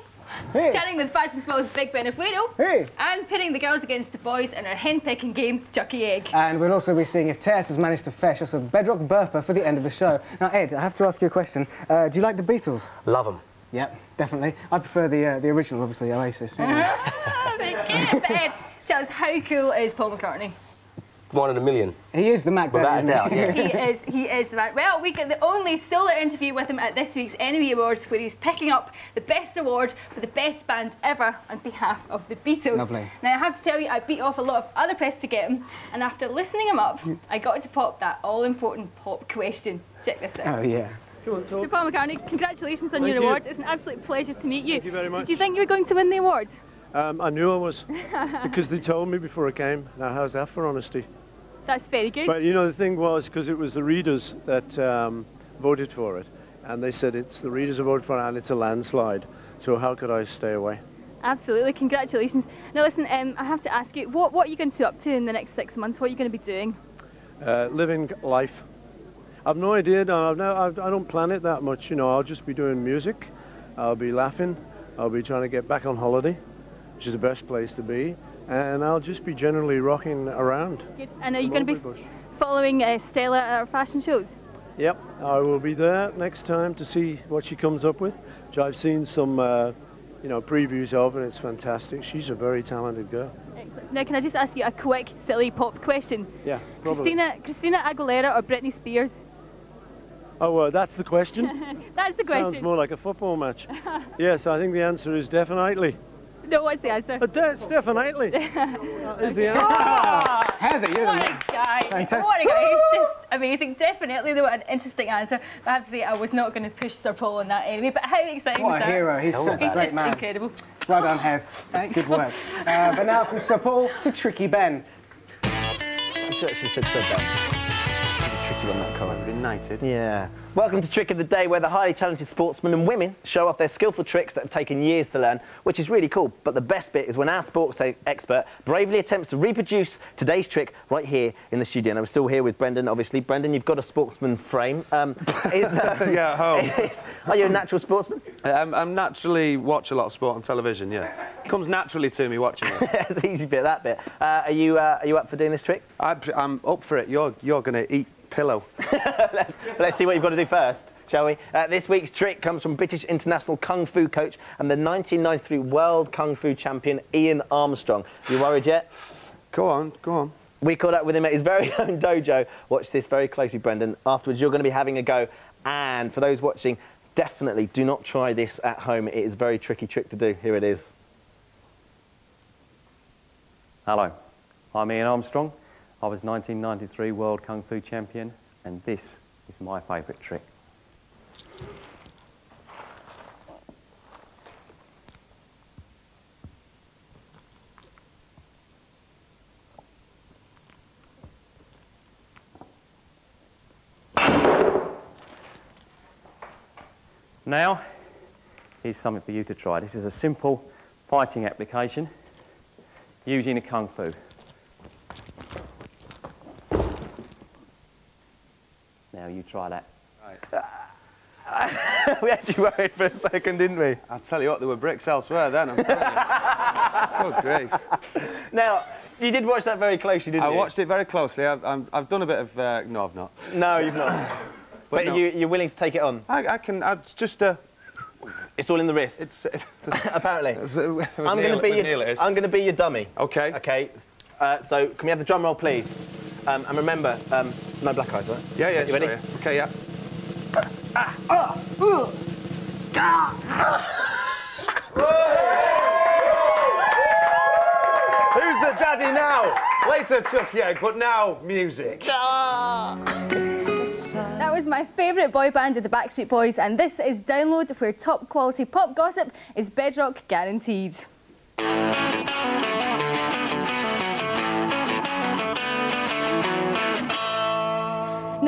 Hey. chatting with Phats and Small's Big Ben Ofoedu, Hey. and pitting the girls against the boys in our hen-pecking game, Chucky Egg. And we'll also be seeing if Tess has managed to fetch us a bedrock burper for the end of the show. Now, Ed, I have to ask you a question. Uh, do you like the Beatles? love them. Yep, definitely. I prefer the uh, the original, obviously, Oasis. you know. Okay, but Ed, tell us, how cool is Paul McCartney? One in a million. he is the Mac Without a isn't doubt, he? yeah. he is, he is the man. Well, we got the only solo interview with him at this week's NME Awards, where he's picking up the best award for the best band ever on behalf of the Beatles. Lovely. Now, I have to tell you, I beat off a lot of other press to get him, and after listening him up, I got to pop that all-important pop question. Check this out. Oh, yeah. So Paul McCartney, congratulations on Thank your you. award. It's an absolute pleasure to meet you. Thank you very much. Did you think you were going to win the award? Um, I knew I was, because they told me before I came. Now, how's that for honesty? That's very good. But you know, the thing was, because it was the readers that um, voted for it, and they said it's the readers who voted for it, and it's a landslide. So how could I stay away? Absolutely, congratulations. Now listen, um, I have to ask you, what, what are you going to be up to in the next six months? What are you going to be doing? Uh, living life. I've no idea. No, I've no, I've, I don't plan it that much. You know, I'll just be doing music. I'll be laughing. I'll be trying to get back on holiday, which is the best place to be, and I'll just be generally rocking around. Good. And are you going to be Bush. following uh, Stella at our fashion shows? Yep, I will be there next time to see what she comes up with, which I've seen some, uh, you know, previews of, and it's fantastic. She's a very talented girl. Excellent. Now, can I just ask you a quick, silly pop question? Yeah, probably. Christina, Christina Aguilera or Britney Spears? Oh, uh, that's the question? That's the question. Sounds more like a football match. yes, I think the answer is definitely. No, what's the answer? Uh, that's definitely. is the answer. Oh, Heather, you're what the a guy. Fantastic. What a guy. He's just amazing. Definitely, though, an interesting answer. But I have to say, I was not going to push Sir Paul on that anyway. But how exciting What was a that? hero. He's such a He's great just man. incredible. Well done, Hev. Good work. Uh, but now from Sir Paul to Tricky Ben. She actually said so bad. United. Yeah. Welcome to Trick of the Day, where the highly talented sportsmen and women show off their skillful tricks that have taken years to learn, which is really cool. But the best bit is when our sports expert bravely attempts to reproduce today's trick right here in the studio. And I'm still here with Brendan, obviously. Brendan, you've got a sportsman's frame. Um, is, yeah, at home. is- are you a natural sportsman? I'm, I'm naturally watch a lot of sport on television, yeah. Comes naturally to me watching it. it's the easy bit, that bit. Uh, are you uh, are you up for doing this trick? I, I'm up for it. You're, you're going to eat pillow. let's, let's see what you've got to do first, shall we? Uh, this week's trick comes from British international kung fu coach and the 1993 world kung fu champion Ian Armstrong. You worried yet? Go on, go on. We caught up with him at his very own dojo. Watch this very closely, Brendan. Afterwards, you're going to be having a go. And for those watching, definitely do not try this at home. It is a very tricky trick to do. Here it is. Hello, I'm Ian Armstrong. I was 1993 World Kung Fu Champion, and this is my favourite trick. Now, here's something for you to try. This is a simple fighting application using a Kung Fu. Now you try that. Right. we actually worried for a second, didn't we? I'll tell you what, there were bricks elsewhere then, I'm telling you. Good grief. Now, you did watch that very closely, didn't I you? I watched it very closely. I've, I'm, I've done a bit of... Uh, no, I've not. No, you've not. but no. you, you're willing to take it on? I, I can... I just... Uh, It's all in the wrist. It's apparently. with I'm going to be your, Neil it is. I'm going to be your dummy. Okay. Okay. Uh, so can we have the drum roll, please? Um, and remember, um, no black eyes, right? Yeah, yeah. You ready? sure, yeah. Okay, yeah. Who's the daddy now? Later took egg, but now music. That was my favourite boy band of the Backstreet Boys, and this is Download, where top quality pop gossip is bedrock guaranteed.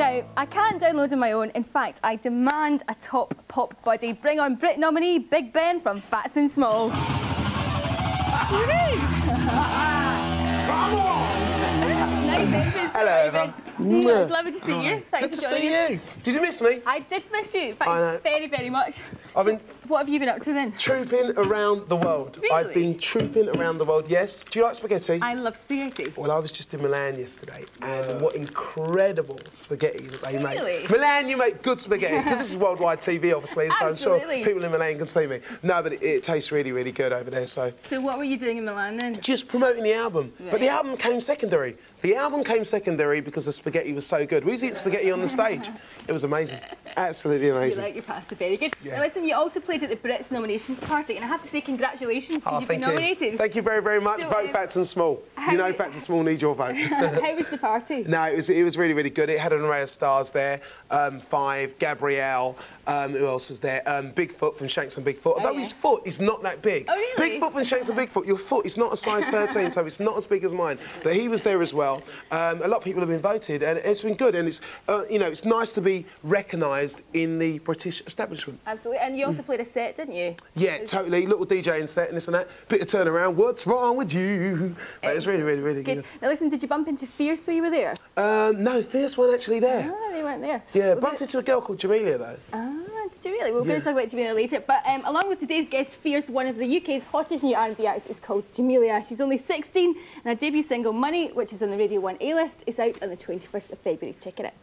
Now, I can't download on my own. In fact, I demand a top pop buddy. Bring on Brit nominee Big Ben from Phats and Small. Hello, Eva. Mm. It's lovely to see you. Thanks Good to see us. you. Did you miss me? I did miss you. Very, very much. I've been What have you been up to then? trooping around the world. Really? I've been trooping around the world, yes. Do you like spaghetti? I love spaghetti. Well, I was just in Milan yesterday, and what incredible spaghetti that they Really? make. Milan, you make good spaghetti, because this is worldwide TV, obviously, and so I'm sure people in Milan can see me. No, but it, it tastes really, really good over there, so... So what were you doing in Milan then? Just promoting the album. But the album came secondary. The album came secondary because the spaghetti was so good. We was eating spaghetti on the stage. It was amazing. Absolutely amazing. You like your pasta, very good. Yeah. Now listen, you also played at the Brits nominations party, and I have to say congratulations because Oh, you've been thank you. nominated. Thank you very, very much. So, vote um, Phats and Small. You know Phats and Small need your vote. How was the party? No, it was it was really really good. It had an array of stars there. Um, five, Gabrielle. Um, who else was there? Um, Bigfoot from Shanks and Bigfoot. Although yeah. his foot is not that big. Oh, really? Bigfoot from Shanks and Bigfoot. Your foot is not a size 13, so it's not as big as mine. But he was there as well. Um, a lot of people have been voted, and it's been good. And it's uh, you know it's nice to be recognised in the British establishment. Absolutely. And you also played a set, didn't you? Yeah, totally. Little DJing set and this and that. Bit of turnaround. What's wrong with you? But it was really, really, really Good. good. Now listen, did you bump into Fierce when you were there? Um, no, Fierce one actually there. Ah, they weren't there. Yeah, bumped into a girl called Jamelia though. Ah, did you really? We're going to talk about Jamelia later. But um, along with today's guest, Fierce, one of the UK's hottest new R&B acts, is called Jamelia. She's only 16, and her debut single, Money, which is on the Radio 1 A-list, is out on the 21st of February. Check it out.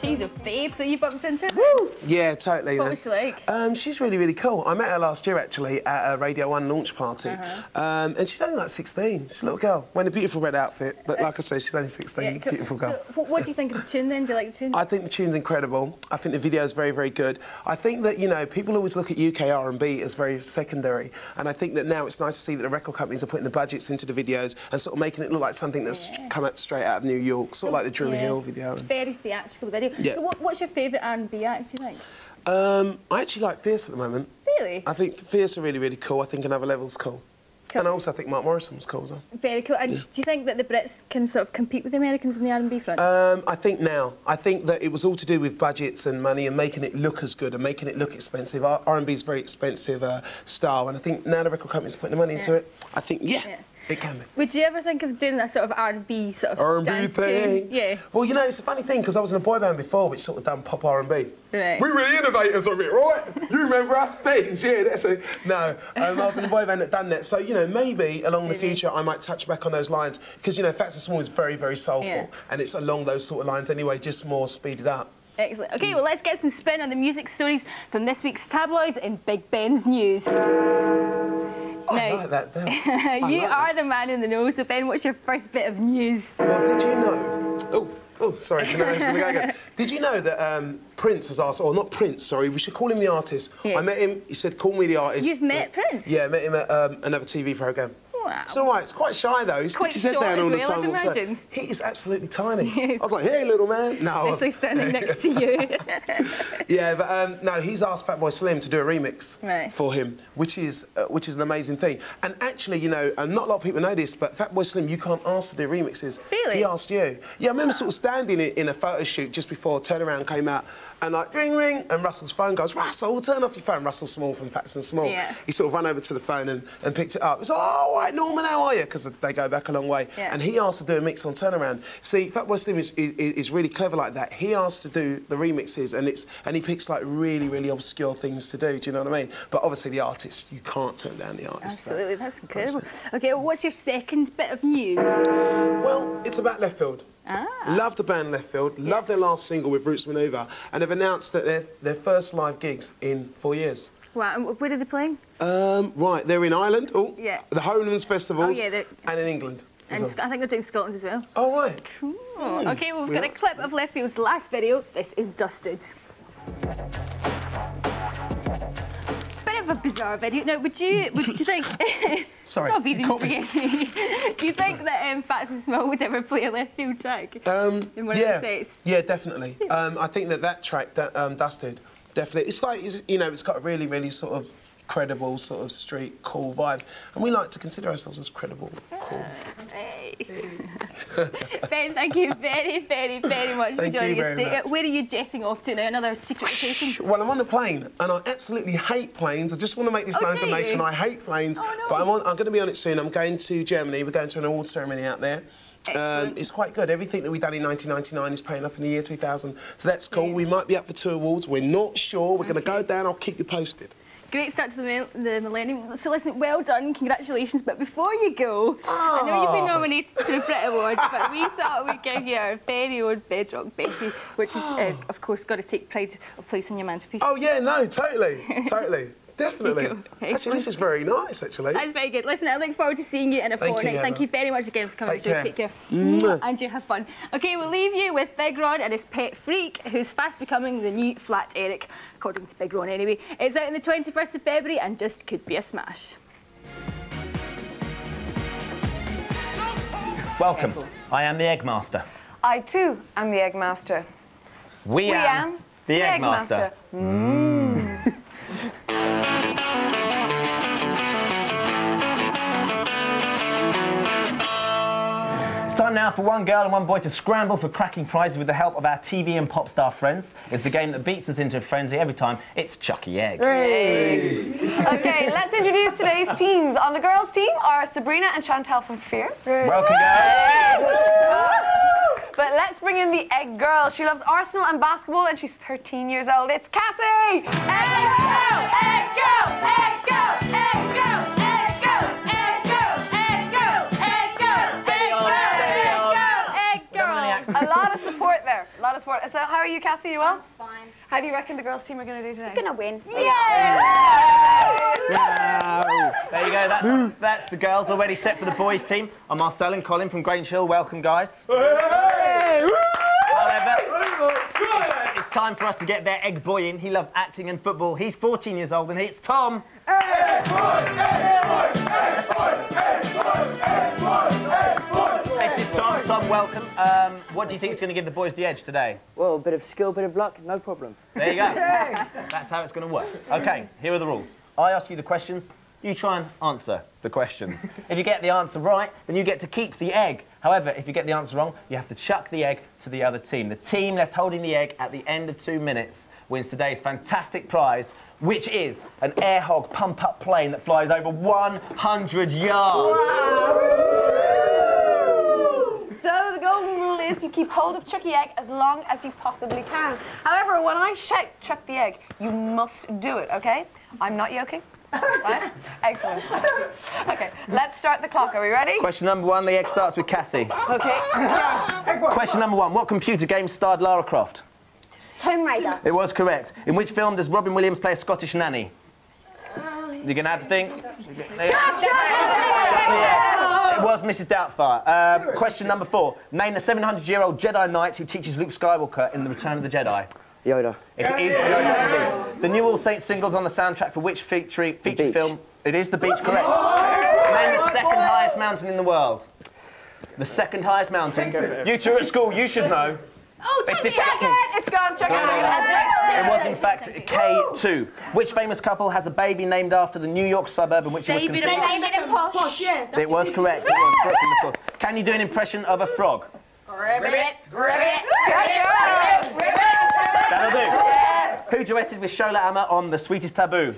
She's a babe, so you bumped into her? Yeah, totally. What was she like? Um, she's really, really cool. I met her last year actually at a Radio 1 launch party. Uh-huh. Um, and she's only like 16. She's a little girl. Wearing a beautiful red outfit. But like I said, she's only 16. Yeah, cool. beautiful girl. So, what, do you think of the tune then? Do you like the tune? I think the tune's incredible. I think the video is very, very good. I think that, you know, people always look at UK R&B as very secondary. And I think that now it's nice to see that the record companies are putting the budgets into the videos and sort of making it look like something that's come out straight out of New York, sort of like the Dru Yeah. Hill video. Very theatrical video. Yeah. So what, what's your favourite R&B act, do you think? Um, I actually like Fierce at the moment. Really? I think Fierce are really, really cool. I think Another Level's cool. And also I think Mark Morrison was cool as well. Very cool. And do you think that the Brits can sort of compete with the Americans in the R&B front? Um, I think now. I think that it was all to do with budgets and money and making it look as good and making it look expensive. R- R&B is very expensive uh, style, and I think now the record companies are putting the money into it. I think, yeah, Yeah. It can be. Would you ever think of doing that sort of R&B sort of R&B dance thing. tune? Yeah. Well, you know, it's a funny thing because I was in a boy band before, which sort of done pop R&B. Right. We were the innovators of it, right? You remember us things, yeah, that's it. No, um, I was in a boy band that done that. So, you know, maybe along the future I might touch back on those lines because, you know, Phats and Small is very, very soulful Yeah. and it's along those sort of lines anyway, just more speeded up. Excellent. Okay, well, let's get some spin on the music stories from this week's tabloids in Big Ben's news. I now, like that bell. you like are the man in the know, so Ben, what's your first bit of news? Well, did you know? Oh, oh, sorry, can I, go again? Did you know that um, Prince has asked, or not Prince, sorry, we should call him the artist. Yeah. I met him, he said, call me the artist. You've met Prince? Yeah, I met him at um, another TV programme. Wow. It's all right, it's quite shy though. He's Quite his head down all the well, time. walks imagine. He is absolutely tiny. I was like, hey, little man. No. Especially standing next to you. Yeah, but um, no, he's asked Fatboy Slim to do a remix Right. for him, which is uh, which is an amazing thing. And actually, you know, and not a lot of people know this, but Fatboy Slim, you can't ask to do remixes. Really? He asked you. Yeah, I remember sort of standing in, in a photo shoot just before Turnaround came out. And like ring ring, and Russell's phone goes. Russell, turn off your phone. Russell Small from Phats and Small. Yeah. He sort of ran over to the phone and, and picked it up. He was like, oh, all right, Norman, how are you? Because they go back a long way. Yeah. And he asked to do a mix on Turnaround. See, Fatboy Slim is, is, is really clever like that. He asked to do the remixes, and it's and he picks like really, really obscure things to do. Do you know what I mean? But obviously, the artist, you can't turn down the artist. so- Absolutely, that's incredible. Okay, well, what's your second bit of news? Well, it's about left field. Ah. Love the band Leftfield. Love their last single with Roots Manuva, and they've announced that they're their first live gigs in four years. Wow, and where are they playing? Um, right, they're in Ireland. Oh, Yeah. the Homelands festivals. Oh, yeah, and in England. And well. I think they're doing Scotland as well. Oh, right. Cool. Hmm, Okay, well, we've got a clip of Leftfield's last video. This is Dusted. Bit of a bizarre video. Now, would you would you think? Sorry, Stop eating you spaghetti. Do you think that um, Phats and Small would ever play a Leftfield track? Um, in one yeah, of the sets? yeah, definitely. Um, I think that that track, that um, Dusted, definitely. It's like it's, you know, it's got a really, really sort of credible, sort of street, cool vibe, and we like to consider ourselves as credible, cool. Ben, thank you very, very, very much Thank for joining us. today. Where are you jetting off to now? Another secret location? Well, I'm on a plane, and I absolutely hate planes. I just want to make this Oh, known to the nation. I hate planes, Oh, no. but I'm, on, I'm going to be on it soon. I'm going to Germany. We're going to an award ceremony out there. Um, it's quite good. Everything that we've done in 1999 is paying off in the year 2000. So that's cool. We might be up for two awards. We're not sure. We're going to go down. I'll keep you posted. Great start to the, the millennium. So listen, well done, congratulations. But before you go, I know you've been Oh. nominated for the Brit Awards, but we thought we'd give you our very own Bedrock Betty, which is, uh, of course, got to take pride of place on your mantelpiece. Oh, yeah, no, totally. totally. Definitely. Cool. Actually, this is very nice, actually. That's very good. Listen, I look forward to seeing you in a Thank you, fortnight. Thank you very much again for coming Take to care. Take care. Mwah. And you have fun. Okay, we'll leave you with Big Ron and his pet freak, who's fast becoming the new Flat Eric, according to Big Ron anyway. It's out on the 21st of February and just could be a smash. Welcome. I am the Eggmaster. I too am the Eggmaster. We, We am, am the the Eggmaster. Eggmaster. Mm. Now for one girl and one boy to scramble for cracking prizes with the help of our TV and pop star friends. It's the game that beats us into a frenzy every time. It's Chucky Egg. okay, let's introduce today's teams. On the girls' team are Sabrina and Chantal from Fierce. Welcome, girls. But let's bring in the Egg Girl. She loves Arsenal and basketball, and she's 13 years old. It's Cassie. Egg Girl, Egg Girl, Egg Girl, Egg Girl, for it. So how are you, Cassie? You well? fine. How do you reckon the girls' team are going to do today? We're going to win. Wow. There you go. That's, that's the girls already set for the boys' team. I'm Marcel and Colin from Grange Hill. Welcome, guys. However, it's time for us to get their egg boy in. He loves acting and football. He's 14 years old, and it's Tom. This is Tom. Tom, welcome. Um, what do you think is going to give the boys the edge today? Well, a bit of skill, a bit of luck, no problem. There you go. That's how it's going to work. Okay, here are the rules. I ask you the questions. You try and answer the questions. if you get the answer right, then you get to keep the egg. However, if you get the answer wrong, you have to chuck the egg to the other team. The team left holding the egg at the end of two minutes wins today's fantastic prize, which is an air hog pump-up plane that flies over 100 yards. So the golden rule is you keep hold of Chucky Egg as long as you possibly can. However, when I shake chuck the egg, you must do it, okay? I'm not yoking. Right? Excellent. Okay, let's start the clock. Are we ready? Question number one, the egg starts with Cassie. Okay. Question number one, what computer game starred Lara Croft? Tomb Raider. It was correct. In which film does Robin Williams play a Scottish nanny? You're going to have to think. It was Mrs. Doubtfire. Uh, question number four. Name the 700-year-old Jedi Knight who teaches Luke Skywalker in The Return of the Jedi. Yoda. It is Yoda indeed. The new All Saints singles on the soundtrack for which feature, feature film? It is The Beach, correct. Name the second highest mountain in the world. The second highest mountain. You two at school, you should know. Oh, It's chuck this- it! Chuck it! It's gone, chuck it! It was in fact K2. Which famous couple has a baby named after the New York suburb in which it was David conceived? and David and Posh. It was correct. It was Brooklyn, of course. Can you do an impression of a frog? Ribbit. Ribbit. Ribbit. That'll do. Who duetted with Shola Ama on The Sweetest Taboo?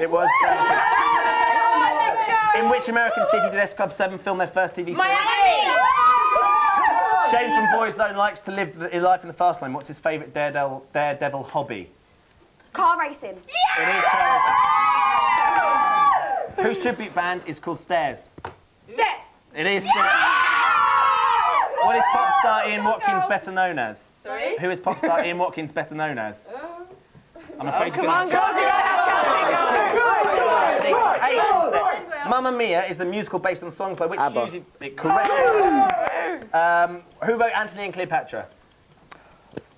It was. In which American city did S Club 7 film their first TV series? Shane from Boyzone likes to live the, life in the fast lane. What's his favourite daredevil, daredevil hobby? Car racing. It is Stairs. Whose tribute band is called Stairs? Yes. It is Stairs. What is pop star Ian Watkins better known as? Sorry? Who is pop star Ian Watkins better known as? I'm afraid come you're on, Mamma Mia is the musical based on songs by which ABBA. usually... It, correct. Um, who wrote Antony and Cleopatra?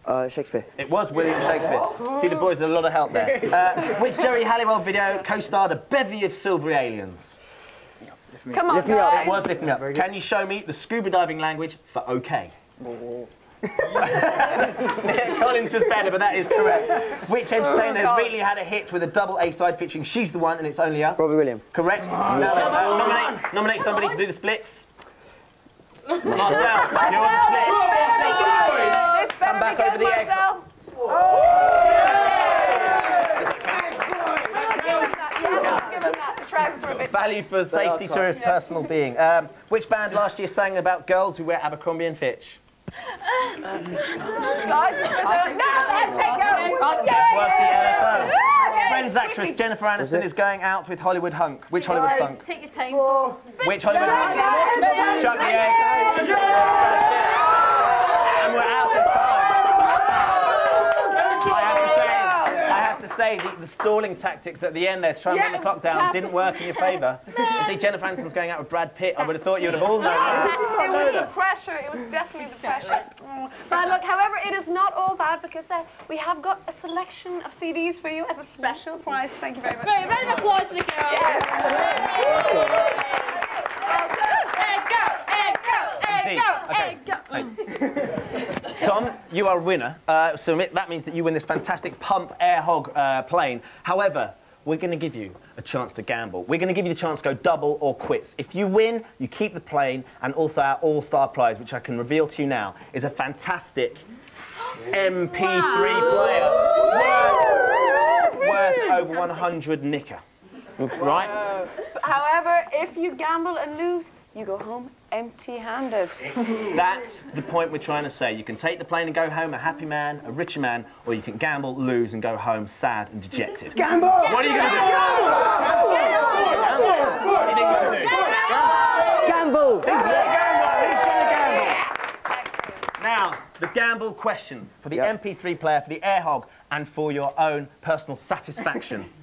Uh, Shakespeare. It was William Shakespeare. See, the boys had a lot of help there. Uh, which Geri Halliwell video co-starred a bevy of silvery aliens? Come on, Lift me up. It was Lift Me Up. Can you show me the scuba diving language for OK? Collins was better, but that is correct. Which entertainer has recently had a hit with a double A-side featuring She's the One and It's Only Us? Robbie Williams. Correct. Now, uh, nominate, nominate somebody to do the splits. Marcel, you're on the splits. Come back over the egg. Value for safety to his personal being. Um, which band last year sang about girls who wear Abercrombie and Fitch? Guys, no, let's take go. Was the Friends actress Jennifer Aniston is going out with Hollywood hunk. Which Hollywood hunk? Take your time. Which Hollywood hunk? Shut the egg. And we're out of time. I have to say, I have to say the, the stalling tactics at the end there to try and bring the clock down didn't work in your favour. You see, Jennifer Aniston's going out with Brad Pitt. I would have thought you would have all known that. It was the pressure. It was definitely the pressure. Mm. But look, however, it is not all bad because uh, we have got a selection of CDs for you as a special prize. Thank you very much. Right, round of applause for the girls. Indeed. Okay. Tom, you are a winner. Uh, so that means that you win this fantastic pump air hog uh, plane. However, we're going to give you a chance to gamble. We're going to give you the chance to go double or quits. If you win, you keep the plane, and also our all-star prize, which I can reveal to you now, is a fantastic MP3 player worth, worth over 100 nicker. Right? However, if you gamble and lose, you go home empty-handed. That's the point we're trying to say. You can take the plane and go home a happy man, a richer man, or you can gamble, lose, and go home sad and dejected. Gamble! What are you going to do? What do you think we should do? Gamble! He's gonna gamble. He's gonna gamble. Now, the gamble question for the Yep. MP3 player, for the air hog, and for your own personal satisfaction.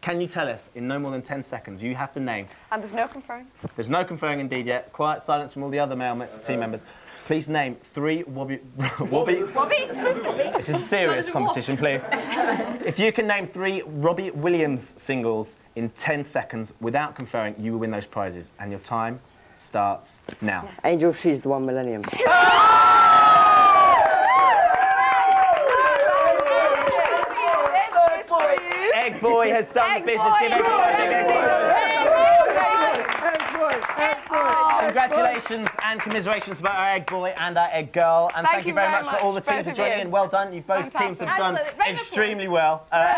Can you tell us in no more than 10 seconds? You have to name. And there's no conferring. There's no conferring indeed yet. Quiet silence from all the other male me- team uh-huh. members. Please name three Wobby. Wobby. Bobby? This is a serious competition, please. If you can name three Robbie Williams singles in 10 seconds without conferring, you will win those prizes. And your time starts now. Angel, she's the one millennium. Egg Boy has done the business. Give Egg Boy a big Egg Boy. Congratulations and commiserations about our Egg Boy and our Egg Girl. And Thank thank, you very very much, for all the teams both for joining you. in. Well done. You both teams have done Absolutely. Round of applause. extremely well. Uh, Now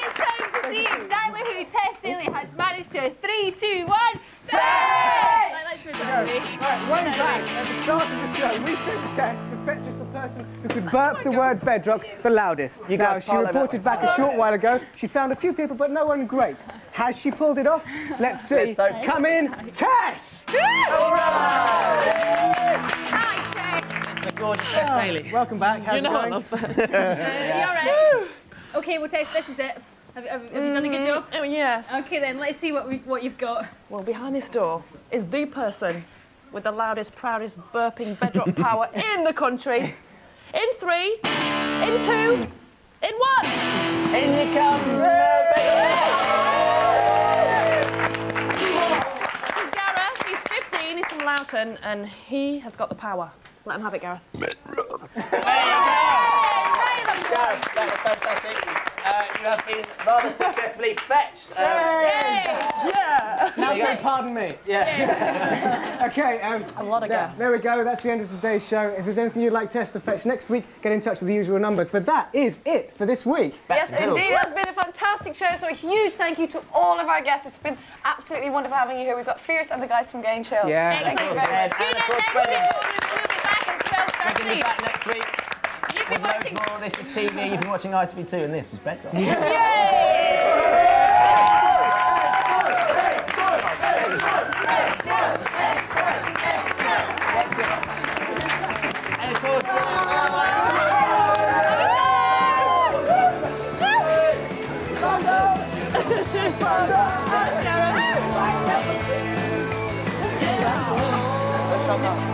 it's time to see exactly who Tess Daly has managed to. Three, two, one. Tess! Right, let's. Right, way back at the start of the show, we sent Tess person who could burp the word bedrock the loudest. You now, she reported back a short while ago. She found a few people, but no one great. Has she pulled it off? Let's see. Let's hope. Come in, Tess! Hi, Tess. the gorgeous Tess Daly. Welcome back. How's You know I it going? love that. Uh, you alright? Okay, well, Tess, this is it. Have, have, have you done a good job? Oh, yes. Okay, then, let's see what, we, what you've got. Well, behind this door is the person with the loudest, proudest, burping bedrock power in the country. In three, in two, in one. In you come. Gareth, he's 15, he's from Loughton, and he has got the power. Let him have it, Gareth. Gareth, that was fantastic. Uh, you have been rather successfully fetched. Um, Yeah! Now, There you say go. pardon me. Yeah. okay, um, A lot of there, gas. there we go. That's the end of today's show. If there's anything you'd like Tess to fetch next week, get in touch with the usual numbers. But that is it for this week. Yes, indeed. It's been a fantastic show. So a huge thank you to all of our guests. It's been absolutely wonderful having you here. We've got Fierce and the guys from Grange Hill. Yeah. Thank you very course, Ed. much. Tune in next week. We'll be back at We're be back next week. You've been watching... more. This is TV. You've been watching ITV2 and this was Bedrock. And of course, Sarah.